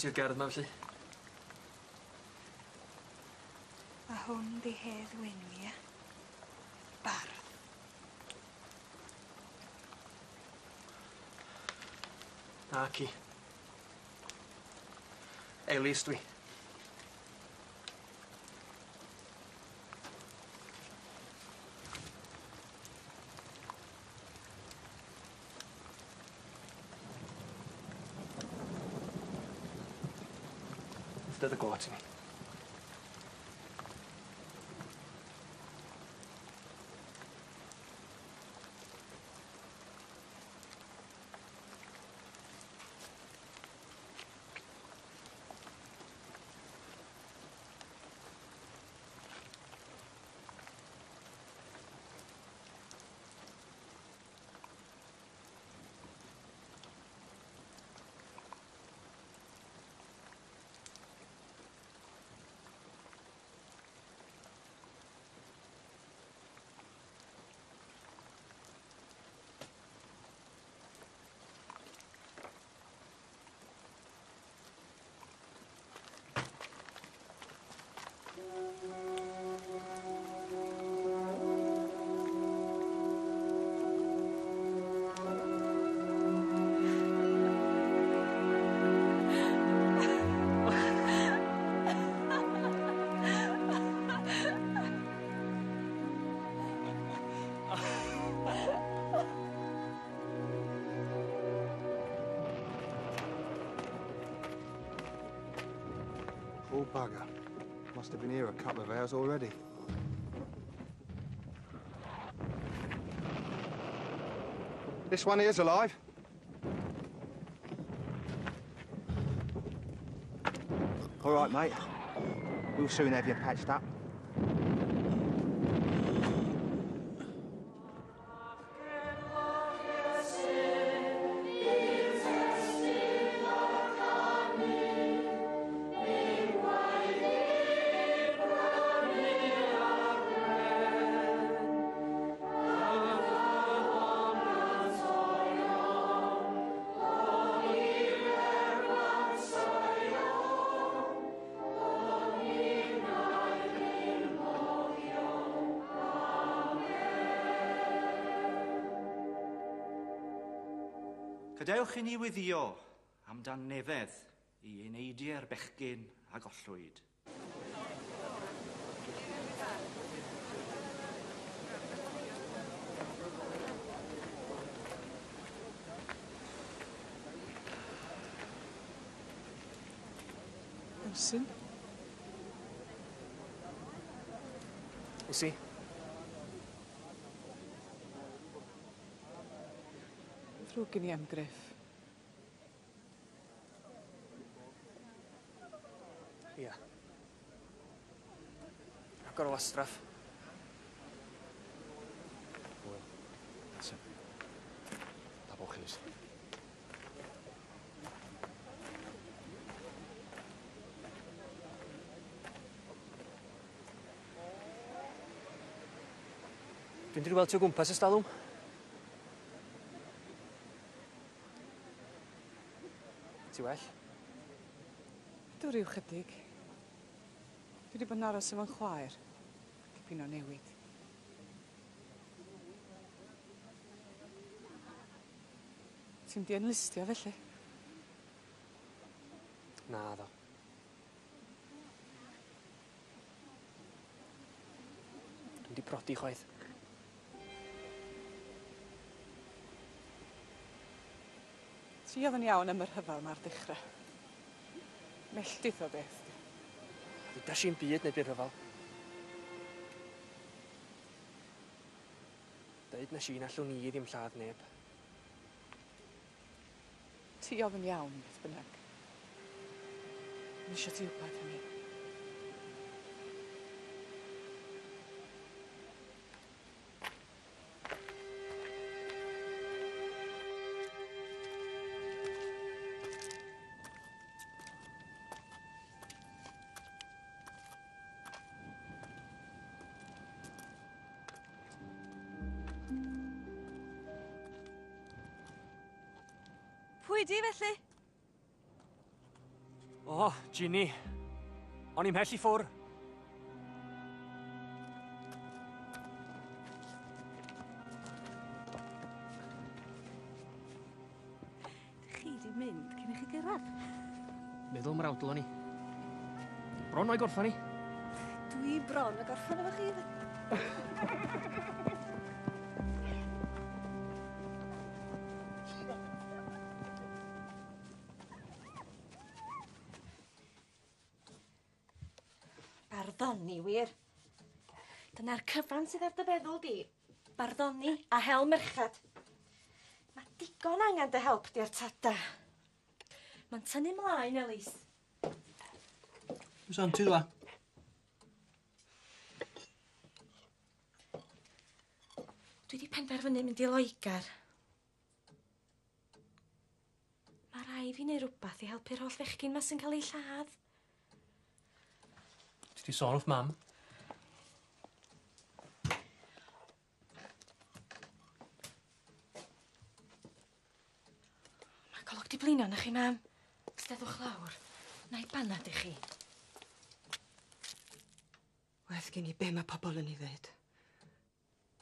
mas i'r gerdd 'ma felly? A hwn 'di Hedd Wyn ie? Bardd. Naci. Elis dwi. the Gorton. Bugger. Must have been here a couple of hours already. This one here's alive. All right, mate. We'll soon have you patched up. Daliwch i ni weddio amdan nefedd i eineidio'r bechgyn a gollwyd. Elsin? Is he? Ddrwg gen i amgriff. wastraff. Hwyl. That's it. Dabo Chris. Dwi'n dwi'n weld ti o gwmpas y stalwm. Ti well? Dwi rhyw chydig. Dwi wedi bod yn aros efo'n chwaer dipyn o newid. Ti'n di enlistio felly? Na, ddo. Dwi'n 'di prodi chwaith. Ti oedd yn iawn am yr hyfal ma'r dechrau. ddechre. Melltith o beth 'di. dasi'n byd neu i'r rhyfal. dweud nes i na llwn i ddim lladd neb. Ti ofyn iawn, beth bynnag. Nes i ti wybod hynny. wedi felly? O, oh, Ginny. O'n i'n mhell i ffwr. Chi di mynd cyn i chi gyrraedd? Meddwl mae'r awdl o'n i. Bron o'i gorffan ni. Dwi bron o gorffan efo chi. Rhan sydd ar dy feddwl di, barddoni a hel merchad. Mae digon angen dy help di ar tada. Mae'n tynnu mlaen, Elis. Who's on to that? Dwi wedi penderfynu mynd i Loegar. Mae rai fi wneud rhywbeth i helpu'r holl fechgyn ma sy'n cael ei lladd. Ti di sôn wrth mam? blino na chi, mam. Steddwch lawr. Na i banad i chi. Wedd gen i be mae pobl yn ei ddweud.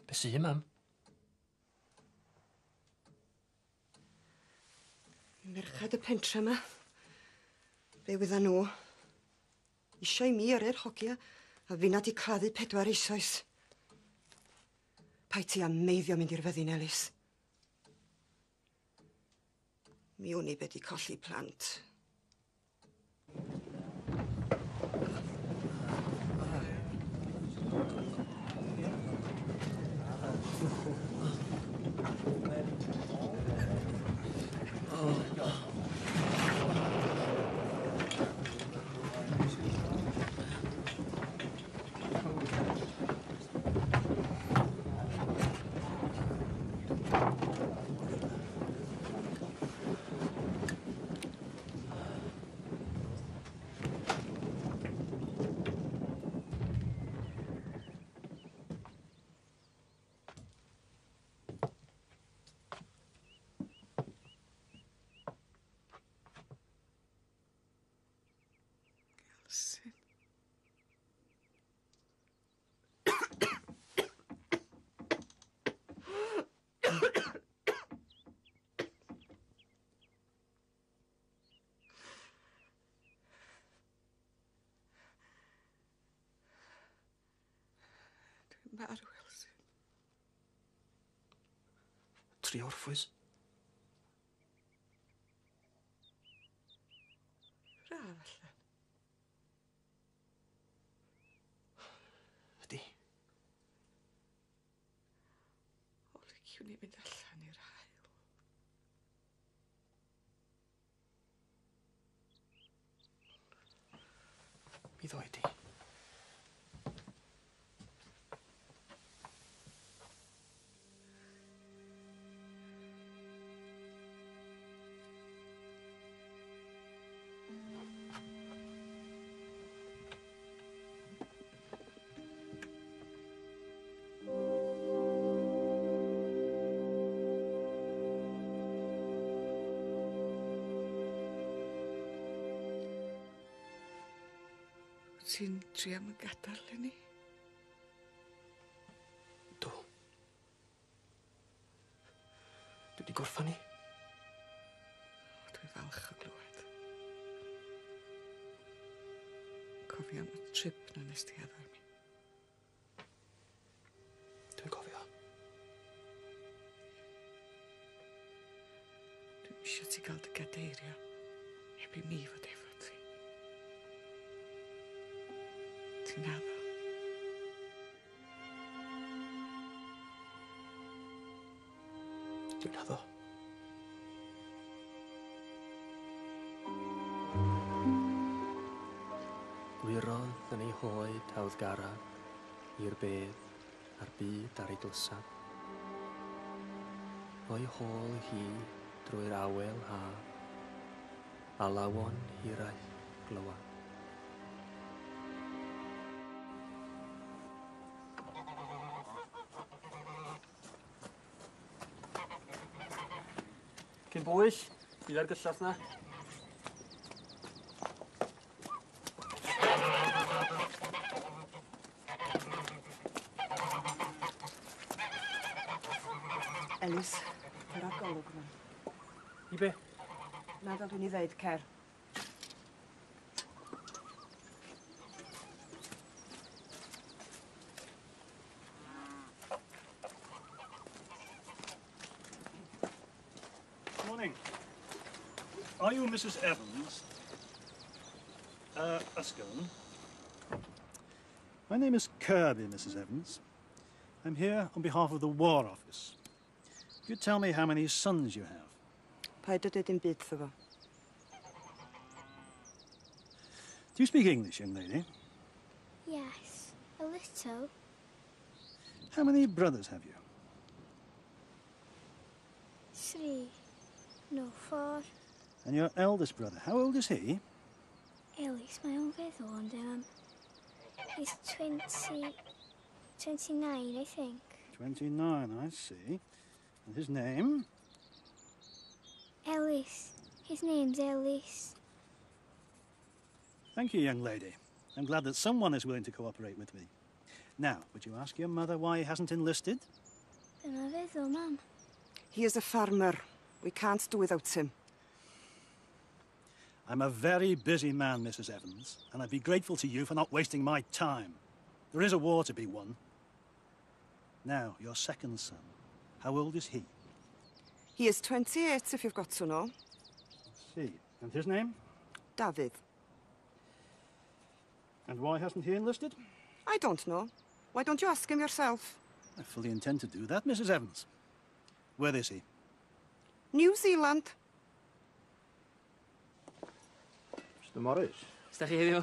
Be sy, mam? Merchad y pentre yma. Be wydda nhw? Isio i mi ar er hogia a fi nad i claddu pedwar eisoes. Pai ti am meiddio mynd i'r fyddin, Elis. Mi wn i be' 'di colli plant. Dwi'n marw, Elsie. Tri orffwys. been done. Ti'n trio am y gadal i ni? ti'n naddo. Dwi'n naddo. Gwirodd yn ei hoed hawddgarad i'r bedd a'r byd ar ei dlysad. O'i hôl hi drwy'r awel ha, a lawon hiraeth glywad. Bydd ar gyllall na? Elis, yr agolwg yma. I be? Na ddod dwi'n ei ddeud, Cer. Mrs. Evans? Uh, Ascone. My name is Kirby, Mrs. Evans. I'm here on behalf of the War Office. Could you tell me how many sons you have? Paid dy dim byd. Do you speak English, young lady? Yes, a little. How many brothers have you? Three. No, four. And your eldest brother, how old is he? Ellis, my own feddwl, and um, he's 20, 29, I think. 29, I see. And his name? Ellis. His name's Ellis. Thank you, young lady. I'm glad that someone is willing to cooperate with me. Now, would you ask your mother why he hasn't enlisted? Dyna feddwl, mam. He is a farmer. We can't do without him. I'm a very busy man, Mrs. Evans, and I'd be grateful to you for not wasting my time. There is a war to be won. Now, your second son. How old is he? He is 28, if you've got to know. See. And his name? David. And why hasn't he enlisted? I don't know. Why don't you ask him yourself? I fully intend to do that, Mrs. Evans. Where is he? New Zealand. Mr Morris. Sda chi heddiw?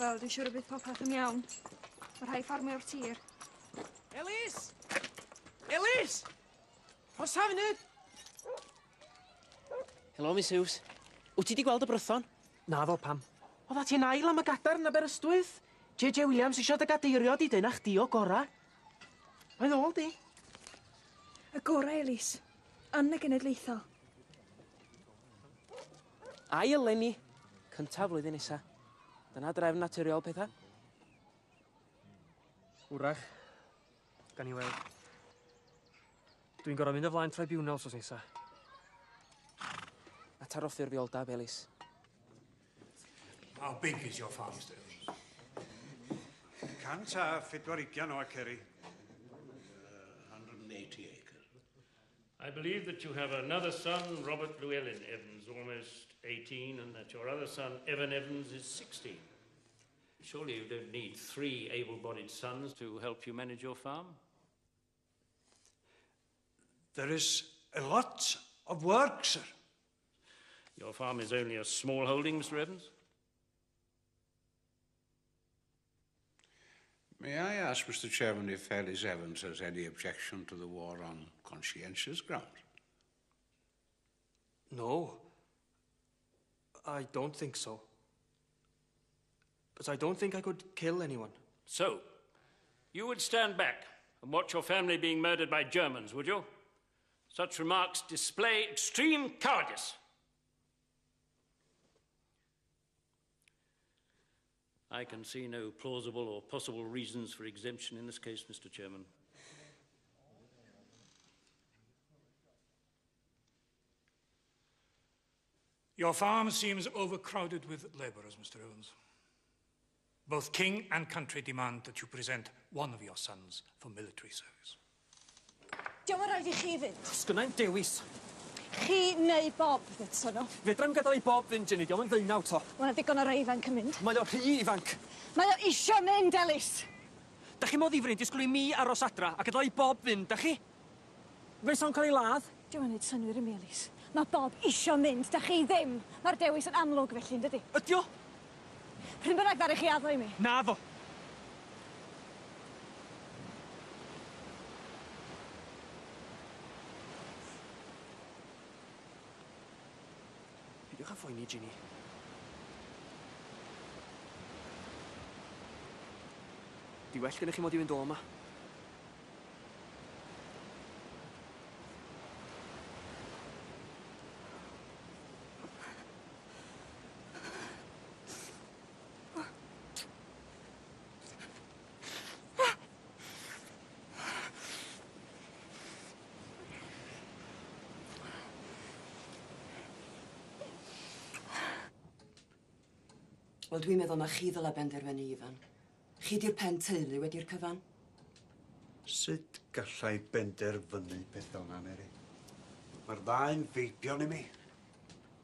Wel, dwi'n siŵr y bydd popeth yn iawn. Mae rhai ffarmio o'r tir. Elis! Elis! Os haf nid! Helo, Miss Hughes. Wyt ti wedi gweld y brython? Na fo, pam. Oedd ati yn ail am y gadar yn Aberystwyth? JJ Williams eisiau dy gadeirio di dyna'ch chdi o gora. Mae'n ôl di. Y gorau, Elis yn y genedlaethol. Ai eleni, cyntaf flwyddyn nesa. Dyna drefn naturiol pethau. Wrach, gan i weld. Dwi'n gorau mynd y flaen tribunal sos nesa. A taroffi'r fiolda, Belis. How big is your farm, Sterling? Cant a phedwar ugian o aceri. I believe that you have another son, Robert Llewellyn Evans, almost 18, and that your other son, Evan Evans, is 16. Surely you don't need three able-bodied sons to help you manage your farm? There is a lot of work, sir. Your farm is only a small holding, Mr. Evans? May I ask, Mr. Chairman, if Ellis Evans has any objection to the war on conscientious grounds? No. I don't think so. But I don't think I could kill anyone. So, you would stand back and watch your family being murdered by Germans, would you? Such remarks display extreme cowardice. I can see no plausible or possible reasons for exemption in this case, Mr. Chairman. Your farm seems overcrowded with labourers, Mr. Evans. Both king and country demand that you present one of your sons for military service. Diolch yn rhaid i chi fynd. Sgynnau'n dewis. Chi neu Bob ddetson nhw. Fedra'm gadael i Bob fynd, Jenny. Diolch yn ddeunaw 'to. Ma' 'na ddigon o rei ifanc yn mynd. Mae o rhy ifanc. Mae o isio mynd, Elis. Da chi modd ddifri yn disgwyl i mi aros adra a gadael i Bob fynd, da chi? Fysa o'n cael ei ladd. Diolch yn neud synwyr i mi, Elis. Mae Bob isio mynd, da chi ddim. Mae'r dewis yn amlwg felly, yndydi? Ydi o? Pryn bynnag ddari chi addo i mi. Naddo. Paid â phoeni, Ginny. Di well gennych chi mod i fynd o yma. Wel dwi'n meddwl na chi ddyla benderfynu Ifan. Chi 'di'r pen teulu wedi'r cyfan. Sut gallai benderfynu peth fel 'na Mary? Mae'r ddau'n feibion i mi.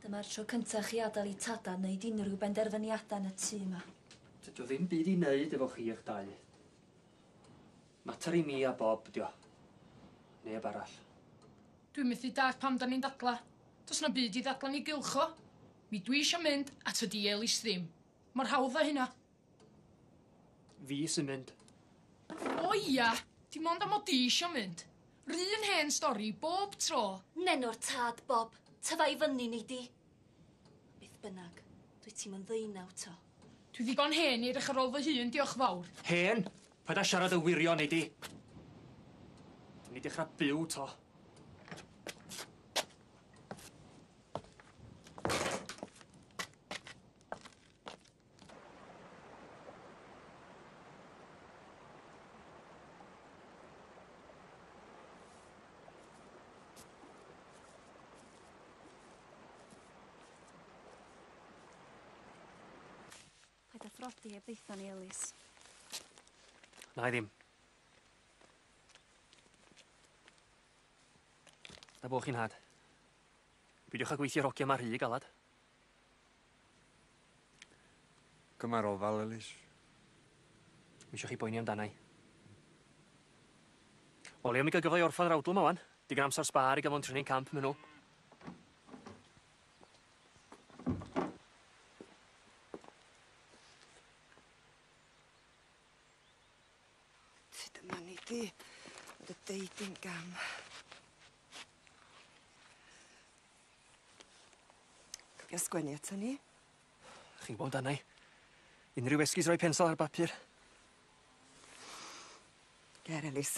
Dyma'r tro cyntaf chi adael i tada wneud unrhyw benderfyniadau yn y tŷ yma. Dydw ddim byd i wneud efo chi eich dau. Mater i mi a Bob, dio. Neb arall. Dwi'n methu dallt pam da ni'n dadla. Does na byd i ddadla ni gylcho. Mi dwi eisiau mynd at y dielis ddim. Mor hawdd o hynna. Fi sy'n mynd. O ia! Dim ond am o di isio mynd. Rhyn hen stori bob tro. Menw'r tad, Bob. Tyfa i fyny ni di. Beth bynnag, dwi ti'n mynd ddeunaw to. Dwi ddigon hen i edrych ar ôl fy hun, diolch fawr. Hen? Paid â siarad y wirion nei di. Dwi'n i dechra byw to. chdi heb ddeitha ni Elis. Na i ddim. Na bo chi'n had. Beidiwch â gweithio ogia ma'r rhy galad. Gyma'r ofal, Elis. Misio chi boeni amdanau. O leo mi gael gyfle i orffan yr awdl ma wan. Digon amser sbar i gael o'n training camp mynd nhw. gam. Cofio sgwennu ato ni. Chi'n gwybod amdana. Unrhyw esgus roi pensel ar bapur. Ger, Elis.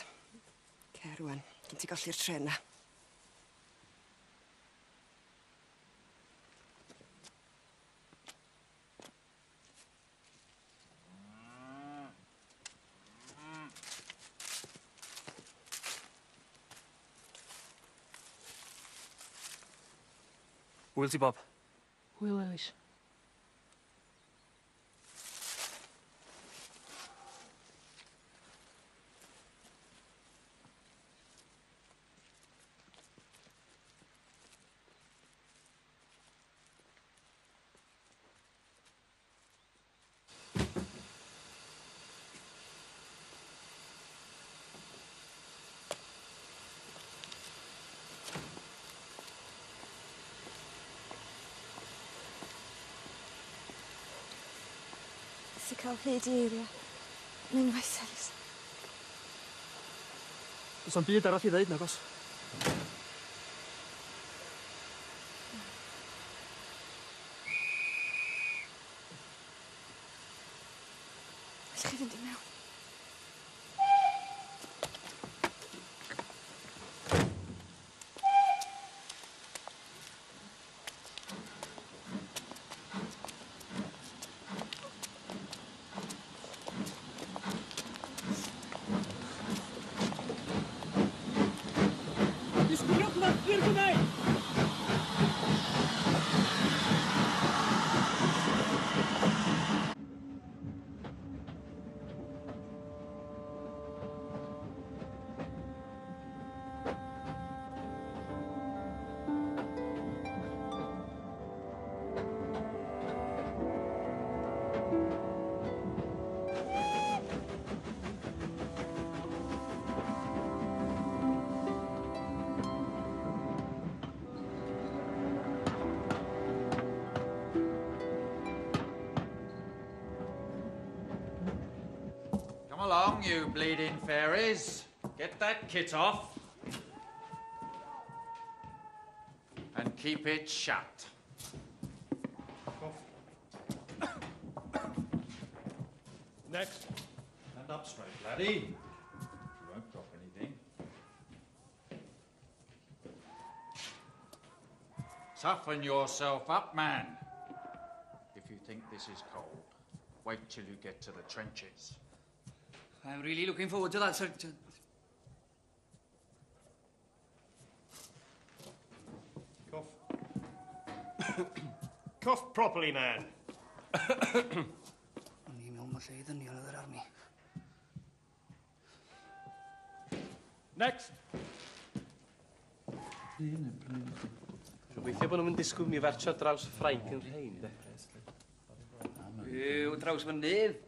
Ger, rwan. Gyn ti golli'r tren na. Wo ist Bob? Will ich. Mexico hyd i eiria. Mae'n faesaelus. Does na'm byd arall i ddeud nagos? Along, you bleeding fairies. Get that kit off. And keep it shut. Next. Stand up straight, laddie. You won't drop anything. Toughen yourself up, man. If you think this is cold, wait till you get to the trenches. I'm really looking forward to that, sir. Cough. Cough properly, man. O'n i mewn ma lle i ddynion oedd yr armi. Next! Gobeithio bod nhw'n disgwyl mi fertio draws Ffrainc yn rhain, de. Yw, draws fy nedd.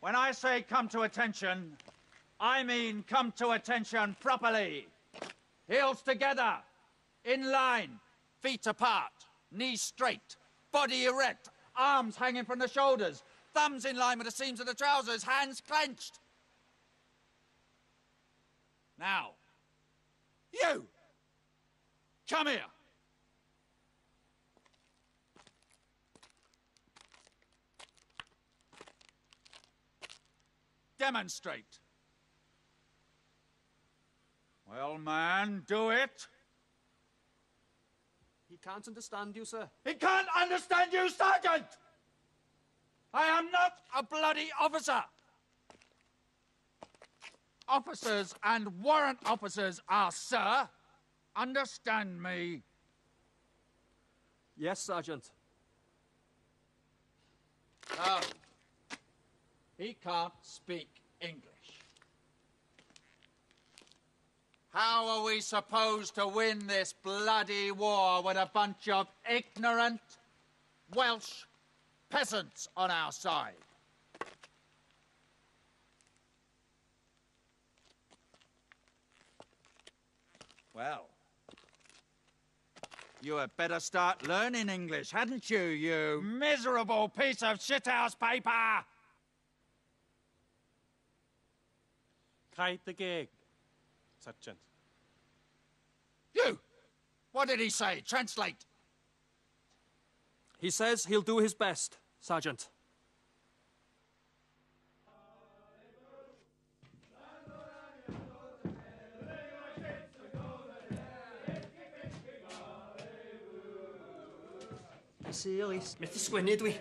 when I say come to attention, I mean come to attention properly. Heels together, in line, feet apart, knees straight, body erect, arms hanging from the shoulders, thumbs in line with the seams of the trousers, hands clenched. Now, you, come here. Demonstrate. Well, man, do it. He can't understand you, sir. He can't understand you, Sergeant! I am not a bloody officer! Officers and warrant officers are, sir. Understand me? Yes, Sergeant. No. He can't speak English. How are we supposed to win this bloody war with a bunch of ignorant Welsh peasants on our side? Well, you had better start learning English, hadn't you, you miserable piece of shithouse paper? Kite the gig, Sergeant. You! What did he say? Translate. He says he'll do his best, Sergeant. Si, Ellis. Methu sgwennu dwi.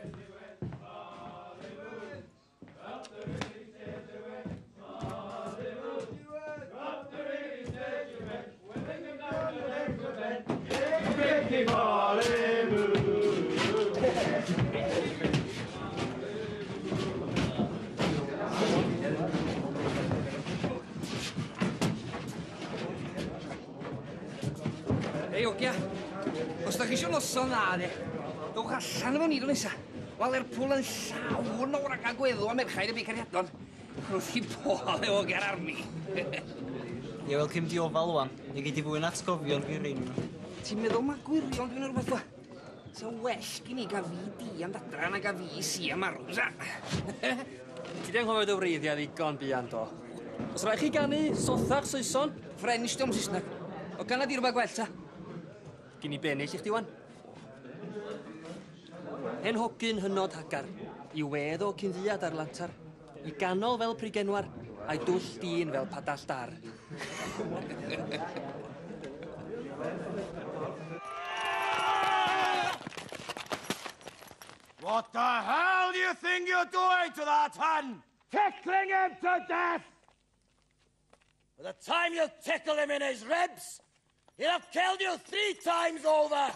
Ei, Ogia, os da chi eisiau noson dda, de, dowch allan efo ni dwi'n nesa. Wel, er pwl yn llawn o wraga gweddw a merchaid y bu cariadon. Rwyth chi bod efo ger arni. Ie, wel, cym di ofal wan. Ni gei di fwy na atgofion fi un. Ti'n meddwl mae gwirion dwi'n rhywbeth fa? Sa'n well gen i gaf fi di am dadra na gaf fi si am arw, sa? Ti di anghofio dy wreiddiau ddigon bian do. Os rhaid chi gannu sothach Saeson? French diom Saesneg. O gan a di rhywbeth gwell, sa? Gyn i bennill i chdi, wan. Hen hogyn hynod hagar, i wedd o cyndiad ar lantar, i ganol fel prigenwar, a'i dwll dyn fel padall dar. What the hell do you think you're doing to that hun? Tickling him to death! By the time you tickle him in his ribs, he'll have killed you three times over.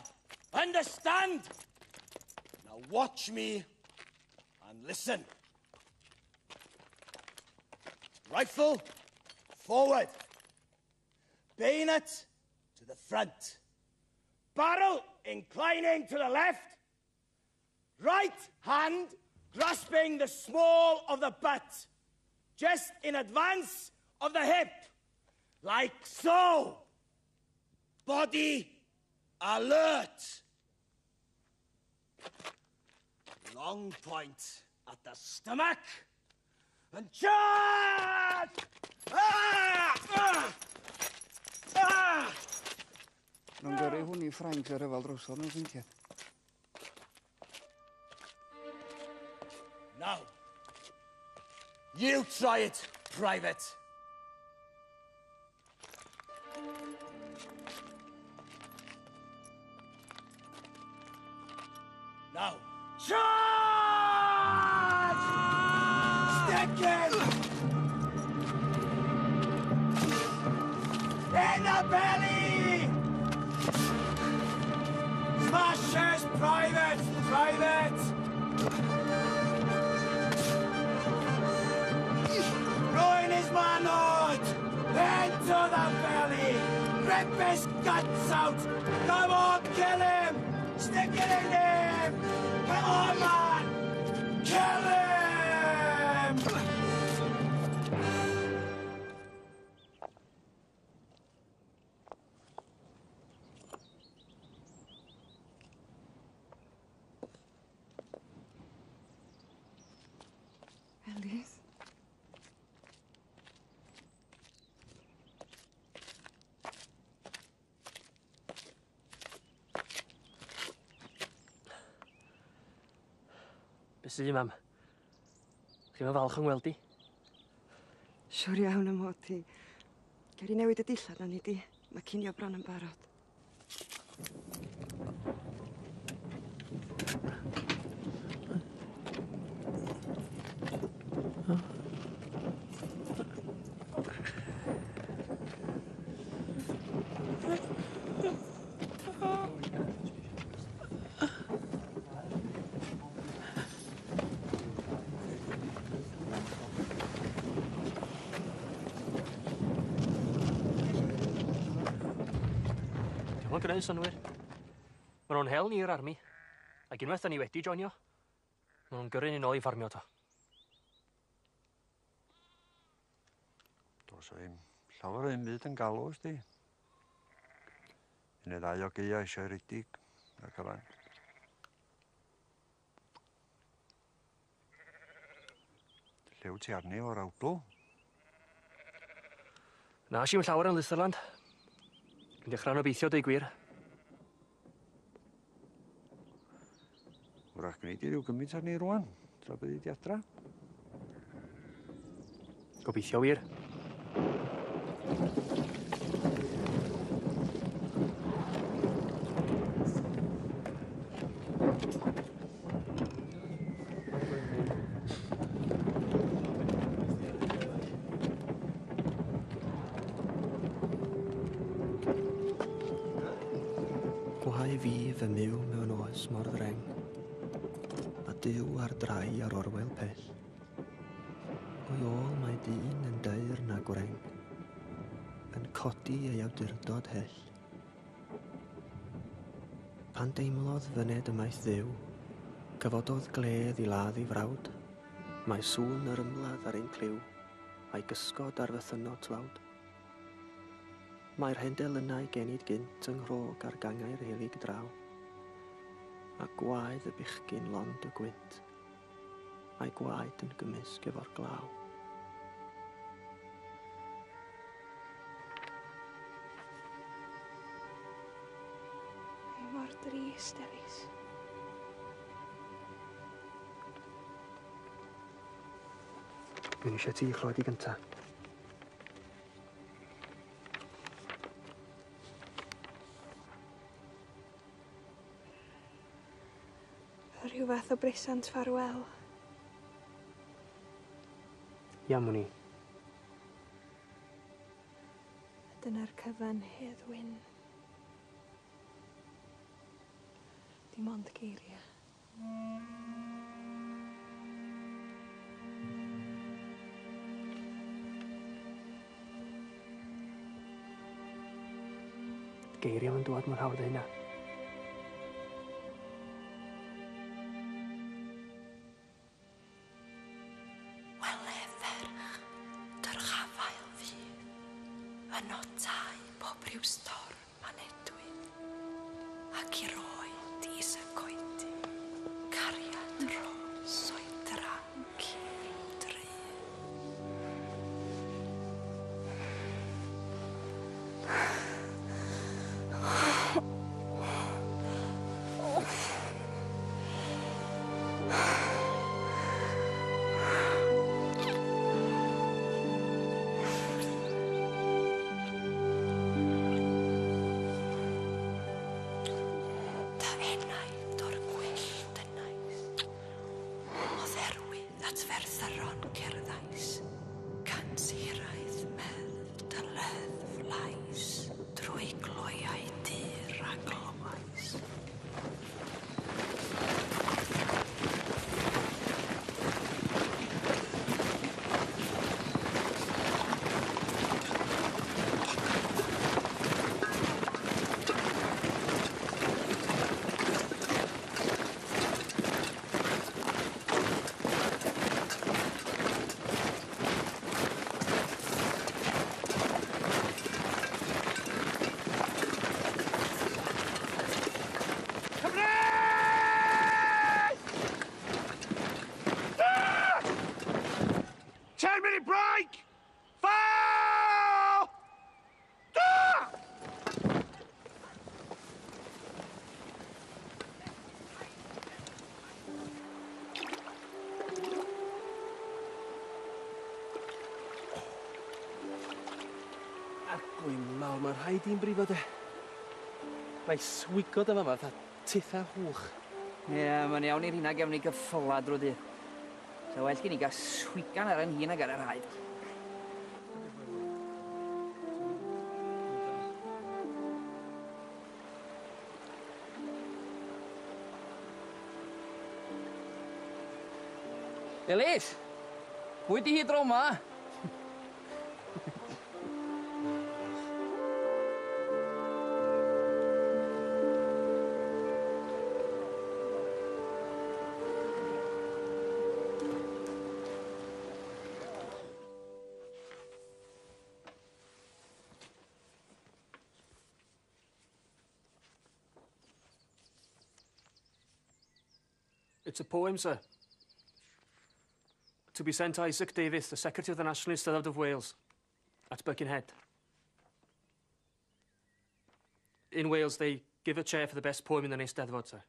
Understand? Now watch me and listen. Rifle forward. Bayonet to the front. Barrel inclining to the left. Right hand grasping the small of the butt, just in advance of the hip, like so. Body alert. Long point at the stomach. And charge! Ah! Ah! Ah! Efal Now, you try it, Private. Now, charge! Stick! In the belly! Smashes, Private! Private! Rip his guts out! Come on, kill him! Stick it in him! Su, mam? Chi'n ma'n falch yn gweld i? Siwr iawn am mod ti. Ger i newid y dillad na ni di. Mae cinio bron yn barod. yn synwyr. Mae nhw'n hel ni'r armi, ac unwaith da ni wedi joinio, mae nhw'n gyrru ni nôl i ffarmio to. Does o im llawer o'n byd yn galw, ysdi. Un y ddau o geia eisiau rydig, ac cyfan. Llew ti arni o'r awdl? Na, si'n llawer yn Litherland. Yn dechrau'n obeithio, deu gwir. Wrach gwneud i ryw gymaint arni rwan, tra bydd i di adra. Gobeithio wir. awdurdod hell. Pan deimlodd fyned ymaith ddiw, cyfododd gledd i ladd i frawd, mae sŵn yr ymladd ar ein cliw, a'i gysgod ar fythyno tlawd. Mae'r hendel yna i genid gynt yng nghrog ar gangau'r helig draw, a gwaed y bichgyn lond y gwynt, a'i gwaed yn gymysg efo'r glaw. mysteries. Dwi'n eisiau ti chlywed i gynta. Rhyw fath o brisant ffarwel. Iawn, Dyna'r cyfan hedd wyn. iemand, Kyrie. wat moet ik mun houden. Wel, mae'n rhaid i'n brifo de. Na'i swigod yma, fama fatha titha hwch. Ie, yeah, mae'n iawn i'r hynna gefn i gyffola drwy dydd. So well gen i gael swigan ar yn hun ag ar yr haid. Elis! Pwy di hi dro yma? a poem, sir. To be sent to Isaac Davis, the Secretary of the National Institute of Wales, at Birkenhead. In Wales, they give a chair for the best poem in the next Edward, sir.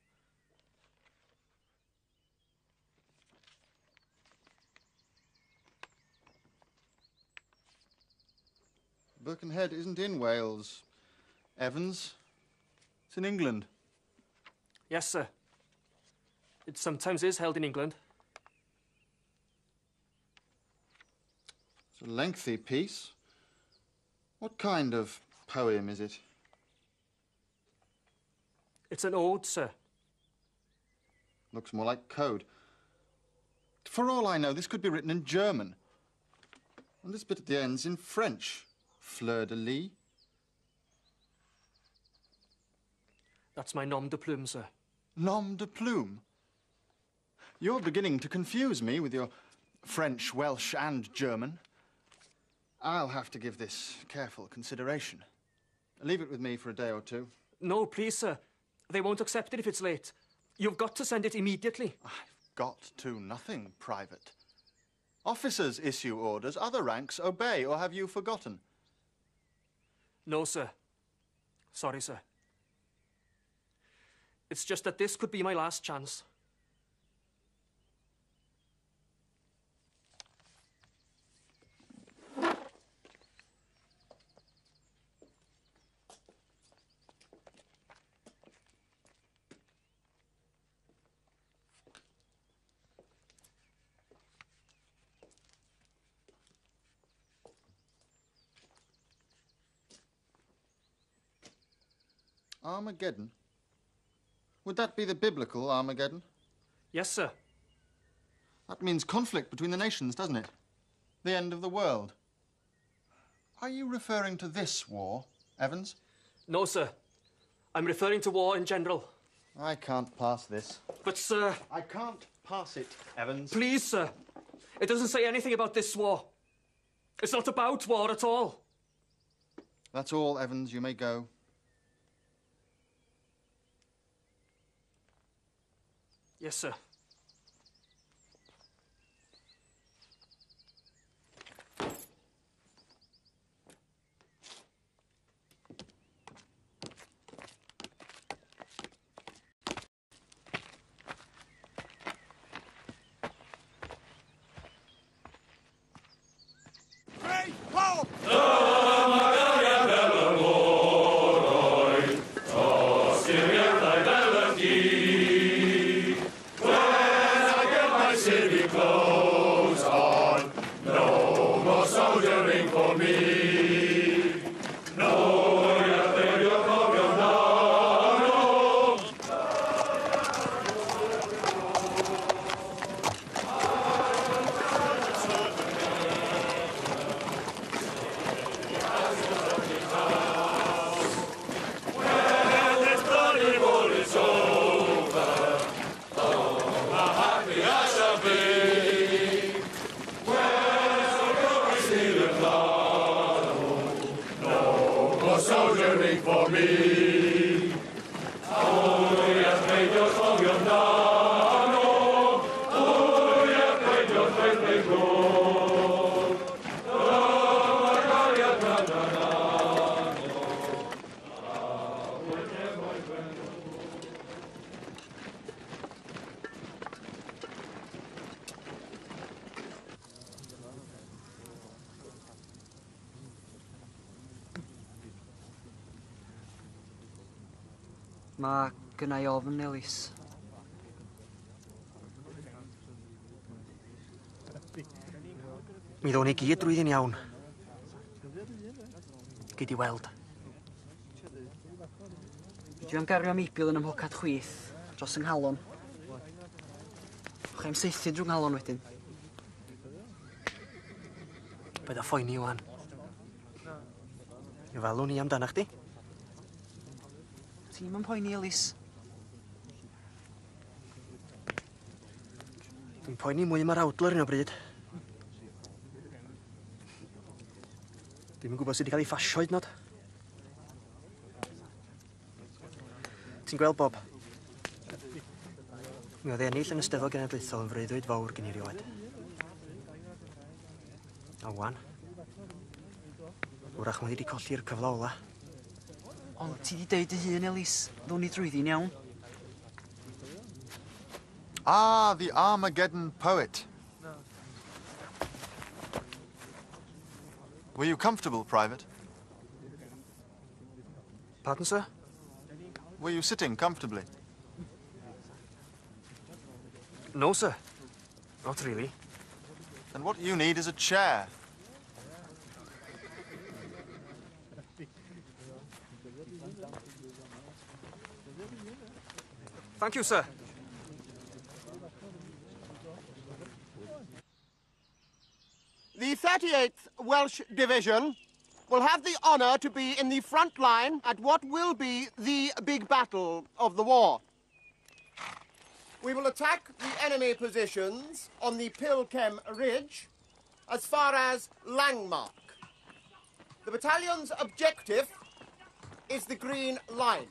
Birkenhead isn't in Wales. Evans, it's in England. Yes, sir. It sometimes is held in England. It's a lengthy piece. What kind of poem is it? It's an ode, sir. Looks more like code. For all I know, this could be written in German. And this bit at the end's in French. Fleur de lis. That's my nom de plume, sir. Nom de plume? You're beginning to confuse me with your French, Welsh, and German. I'll have to give this careful consideration. Leave it with me for a day or two. No, please, sir. They won't accept it if it's late. You've got to send it immediately. I've got to nothing private. Officers issue orders, other ranks obey, or have you forgotten? No, sir. Sorry, sir. It's just that this could be my last chance. Armageddon? Would that be the biblical Armageddon? Yes, sir. That means conflict between the nations, doesn't it? The end of the world. Are you referring to this war, Evans? No, sir. I'm referring to war in general. I can't pass this. But, sir. I can't pass it, Evans. Please, sir. It doesn't say anything about this war. It's not about war at all. That's all, Evans. You may go. Yes, sir. wna i ofn Elis. Mi ddo'n ni gyd drwyddyn iawn. Gei di weld. Dwi am gario meibil yn ymhocad chwith dros yng nghalon. Chai'n seithi drwy nghalon wedyn. Bydd a ffoen i wan. Mi falwn ni amdanach chdi. Ti'n mynd poeni, Elis. Dwi'n poeni mwy ma'r awdl ar hyn o bryd. Dwi'n yn gwybod sydd wedi cael ei ffasio hyd nod. Ti'n gweld, Bob? Mi oedd ennill yn Esteddfod Genedlaethol yn freuddwyd fawr gen i rioed. A wan, wrach mae wedi colli'r cyfla ola. Ond ti di deud dy hun, Elis. ddwn ni drwyddi'n iawn. Ah, the Armageddon poet. Were you comfortable, Private? Pardon, sir? Were you sitting comfortably? No, sir. Not really. Then what you need is a chair. Thank you, sir. The 38th Welsh Division will have the honour to be in the front line at what will be the big battle of the war. We will attack the enemy positions on the Pilkem Ridge as far as Langmark. The battalion's objective is the Green Line.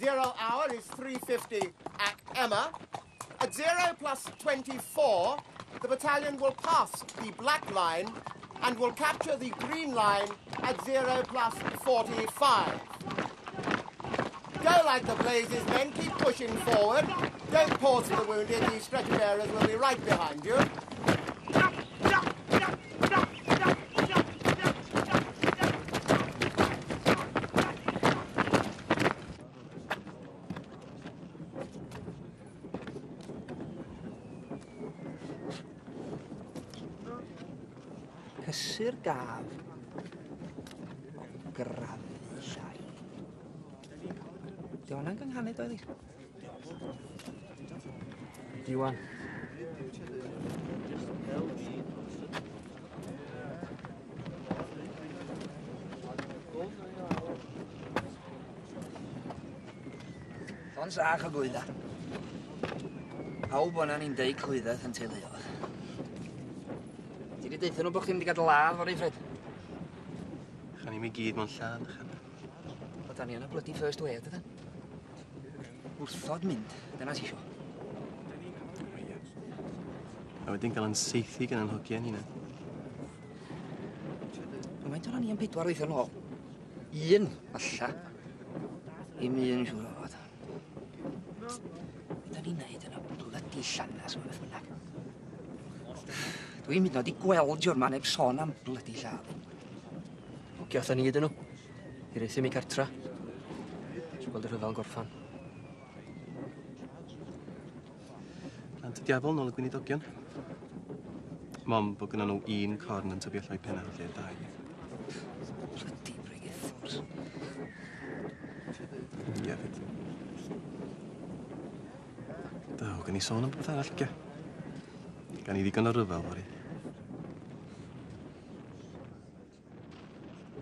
Zero hour is 3.50 at Emma. At zero plus 24, the battalion will pass the Black Line and will capture the Green Line at zero plus 45. Go like the blazes, men. Keep pushing forward. Don't pause for the wounded. The stretcher bearers will be right behind you. daf. Grafu llai. Di hwnna'n gynghaned oedd i? Diwan. Llon sach o glwydda. Pawb o'na ni'n deud clwyddaeth yn teuluodd. Ti wedi deithio nhw bod chdi'n mynd i gadw ladd fory, Fred? Chan i mi gyd mewn lladd, chan. O da ni yn y blydi first aid, ydan? Wrthod mynd, dyna ti isio. A wedyn gael yn seithi gan anhogian hynna. Mae'n dod o'n i am pedwar weithio'n ôl. Un, alla. Dim un yn siŵr o fod. Beth o'n i'n neud yn y blydi llanas o'n beth bynnag? Dwi'n mynd oed i gweld yw'r man heb sôn am blydi lladd. Ogia, otha ni ydyn nhw. I reithio mi cartra. Dwi'n gweld y rhyfel yn gorffan. Plant y diafol nôl y gwynidogion. Mom, bod gyda nhw un corn yn tyfu allai penna lle dau. Blydi brigethwrs. Ie, fyd. Da, o, gen i sôn am beth arall, ge. Gan i ddigon o ryfel, fori.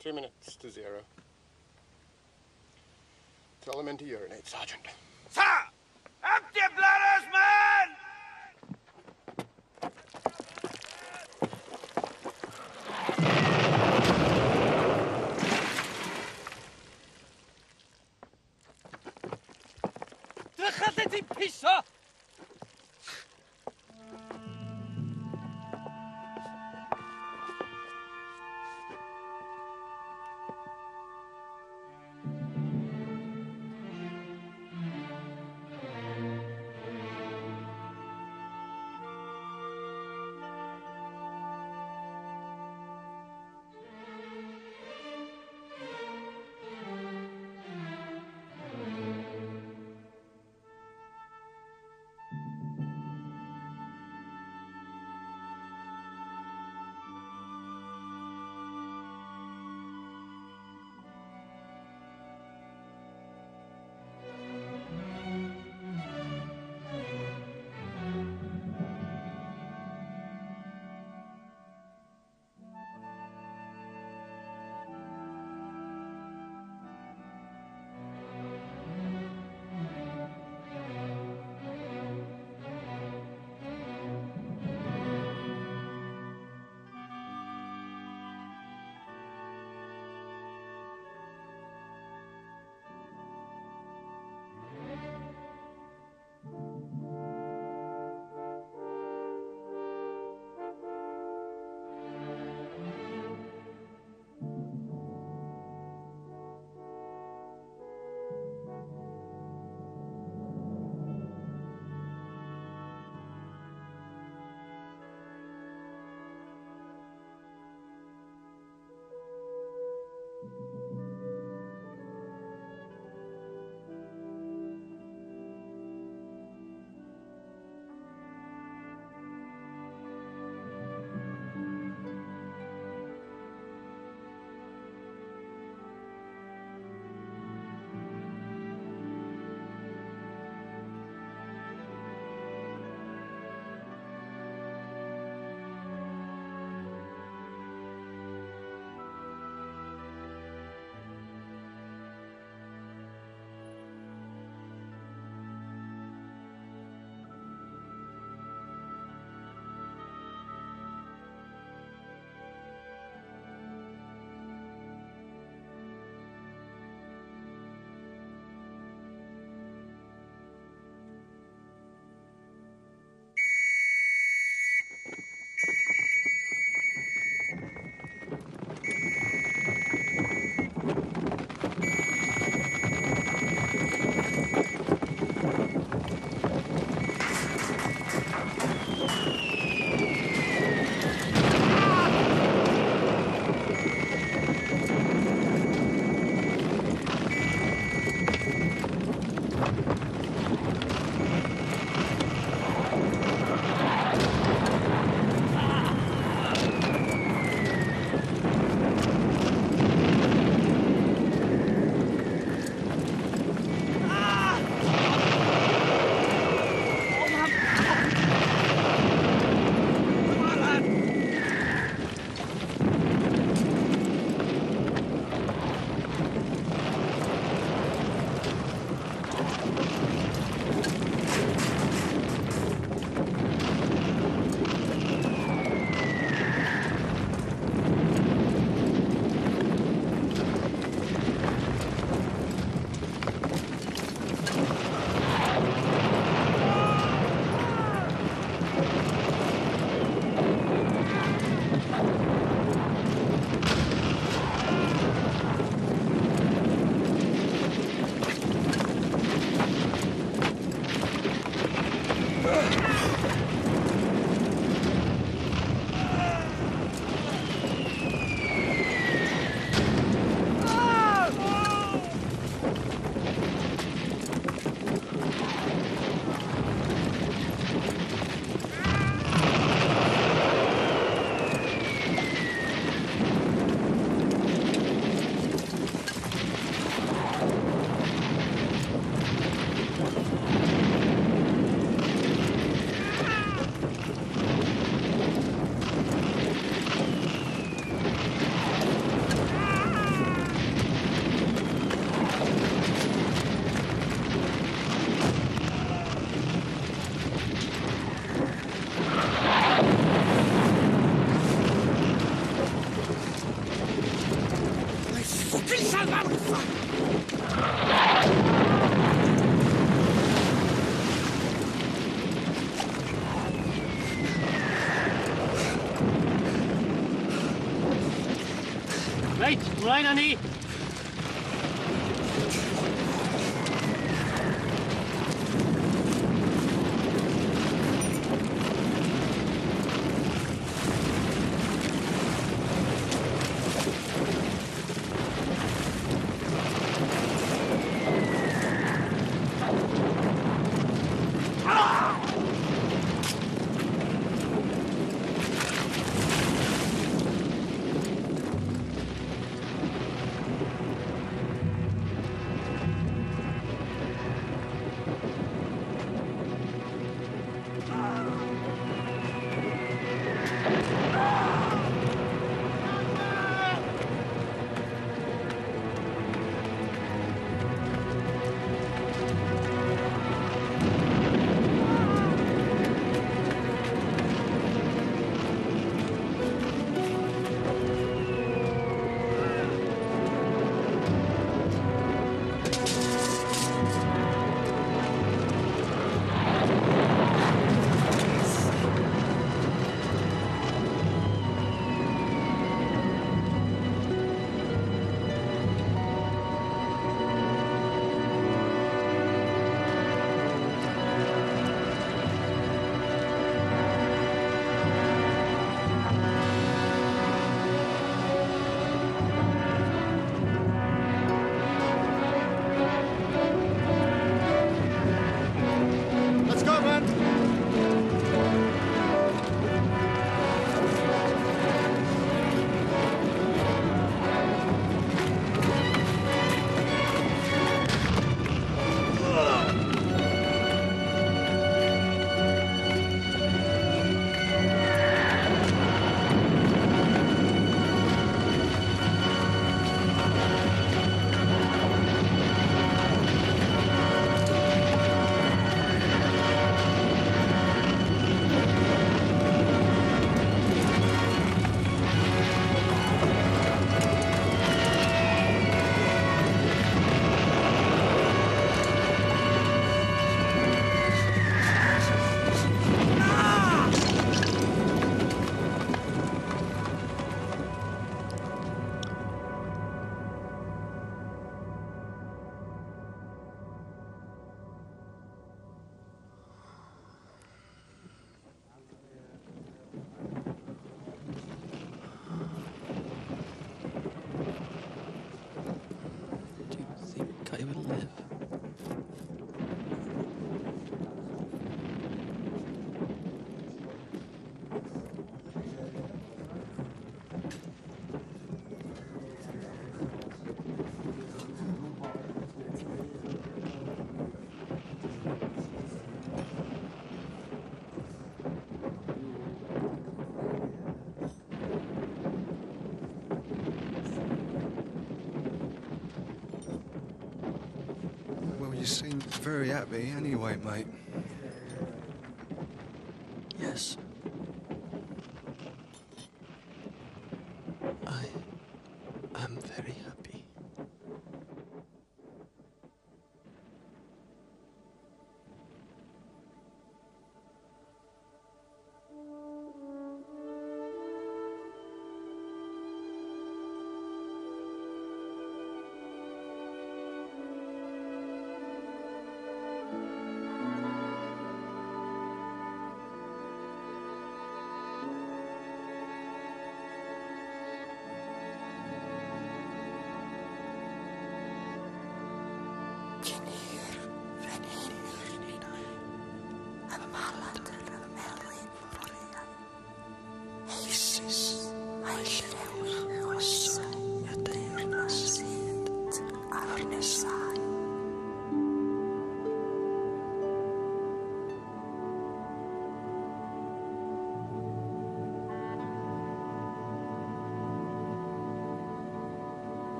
Two minutes to zero. Tell the men to urinate, Sergeant. Sir! Empty bladders, man! Drycha lle ti'n piso! Reit, Finally, very happy anyway, mate.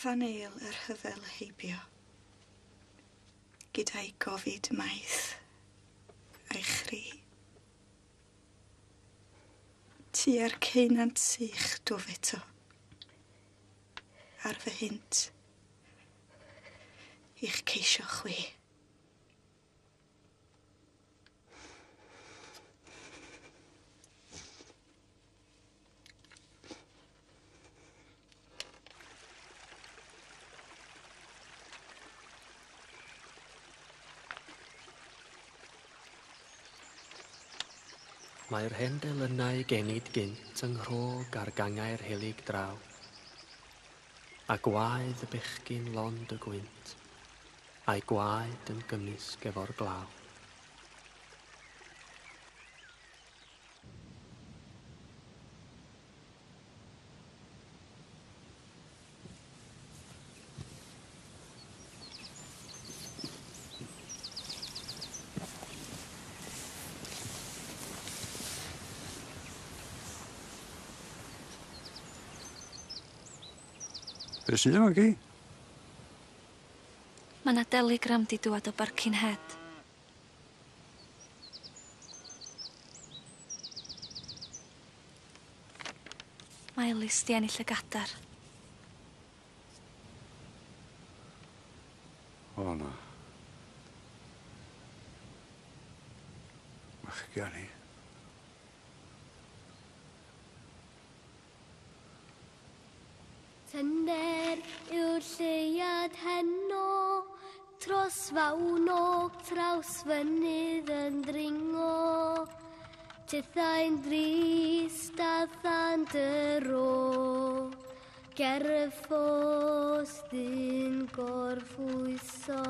ffaneil yr hyfel heibio, gyda'i gofid maith a'i chri. Ti ar ceinant sych dof eto, ar fy hynt, i'ch ceisio chwi. Mae'r hen delynau genid gynt yng nghrog ar gangau'r helig draw, a gwaedd y bechgyn lond y gwynt, a'i gwaed yn gymysg efo'r glaw. Be' sy yma ci? Ma' 'na deligram 'di dŵad o Barkin Head. Ma' Elis 'di ennill y gadar. O na. Bachgen i. Sunday. dros fawn o traws fynydd yn dringo. Tithau'n drist a than dyro Ger y ffos dyn gorffwyso.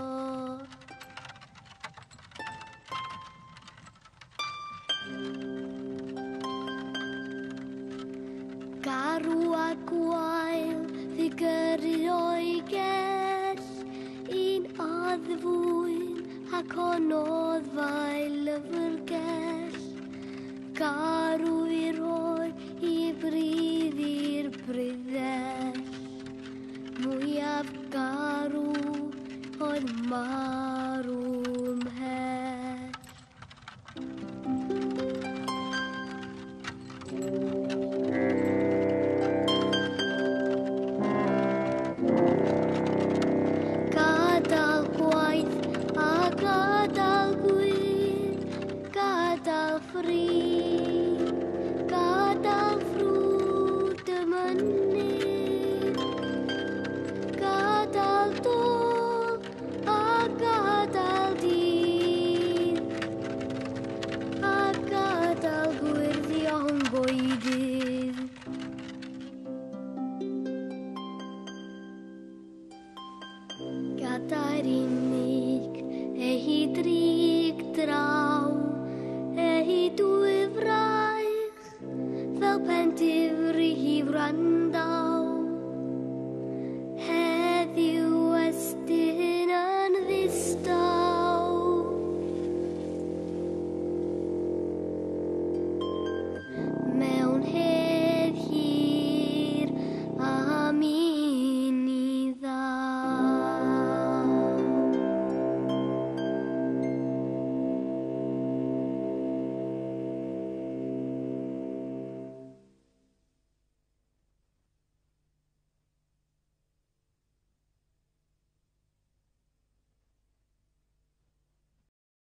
Garw a gwael ddigyr conodd fai lyfrgell garw i'r roi i brydd bryddell mwyaf garw oedd mai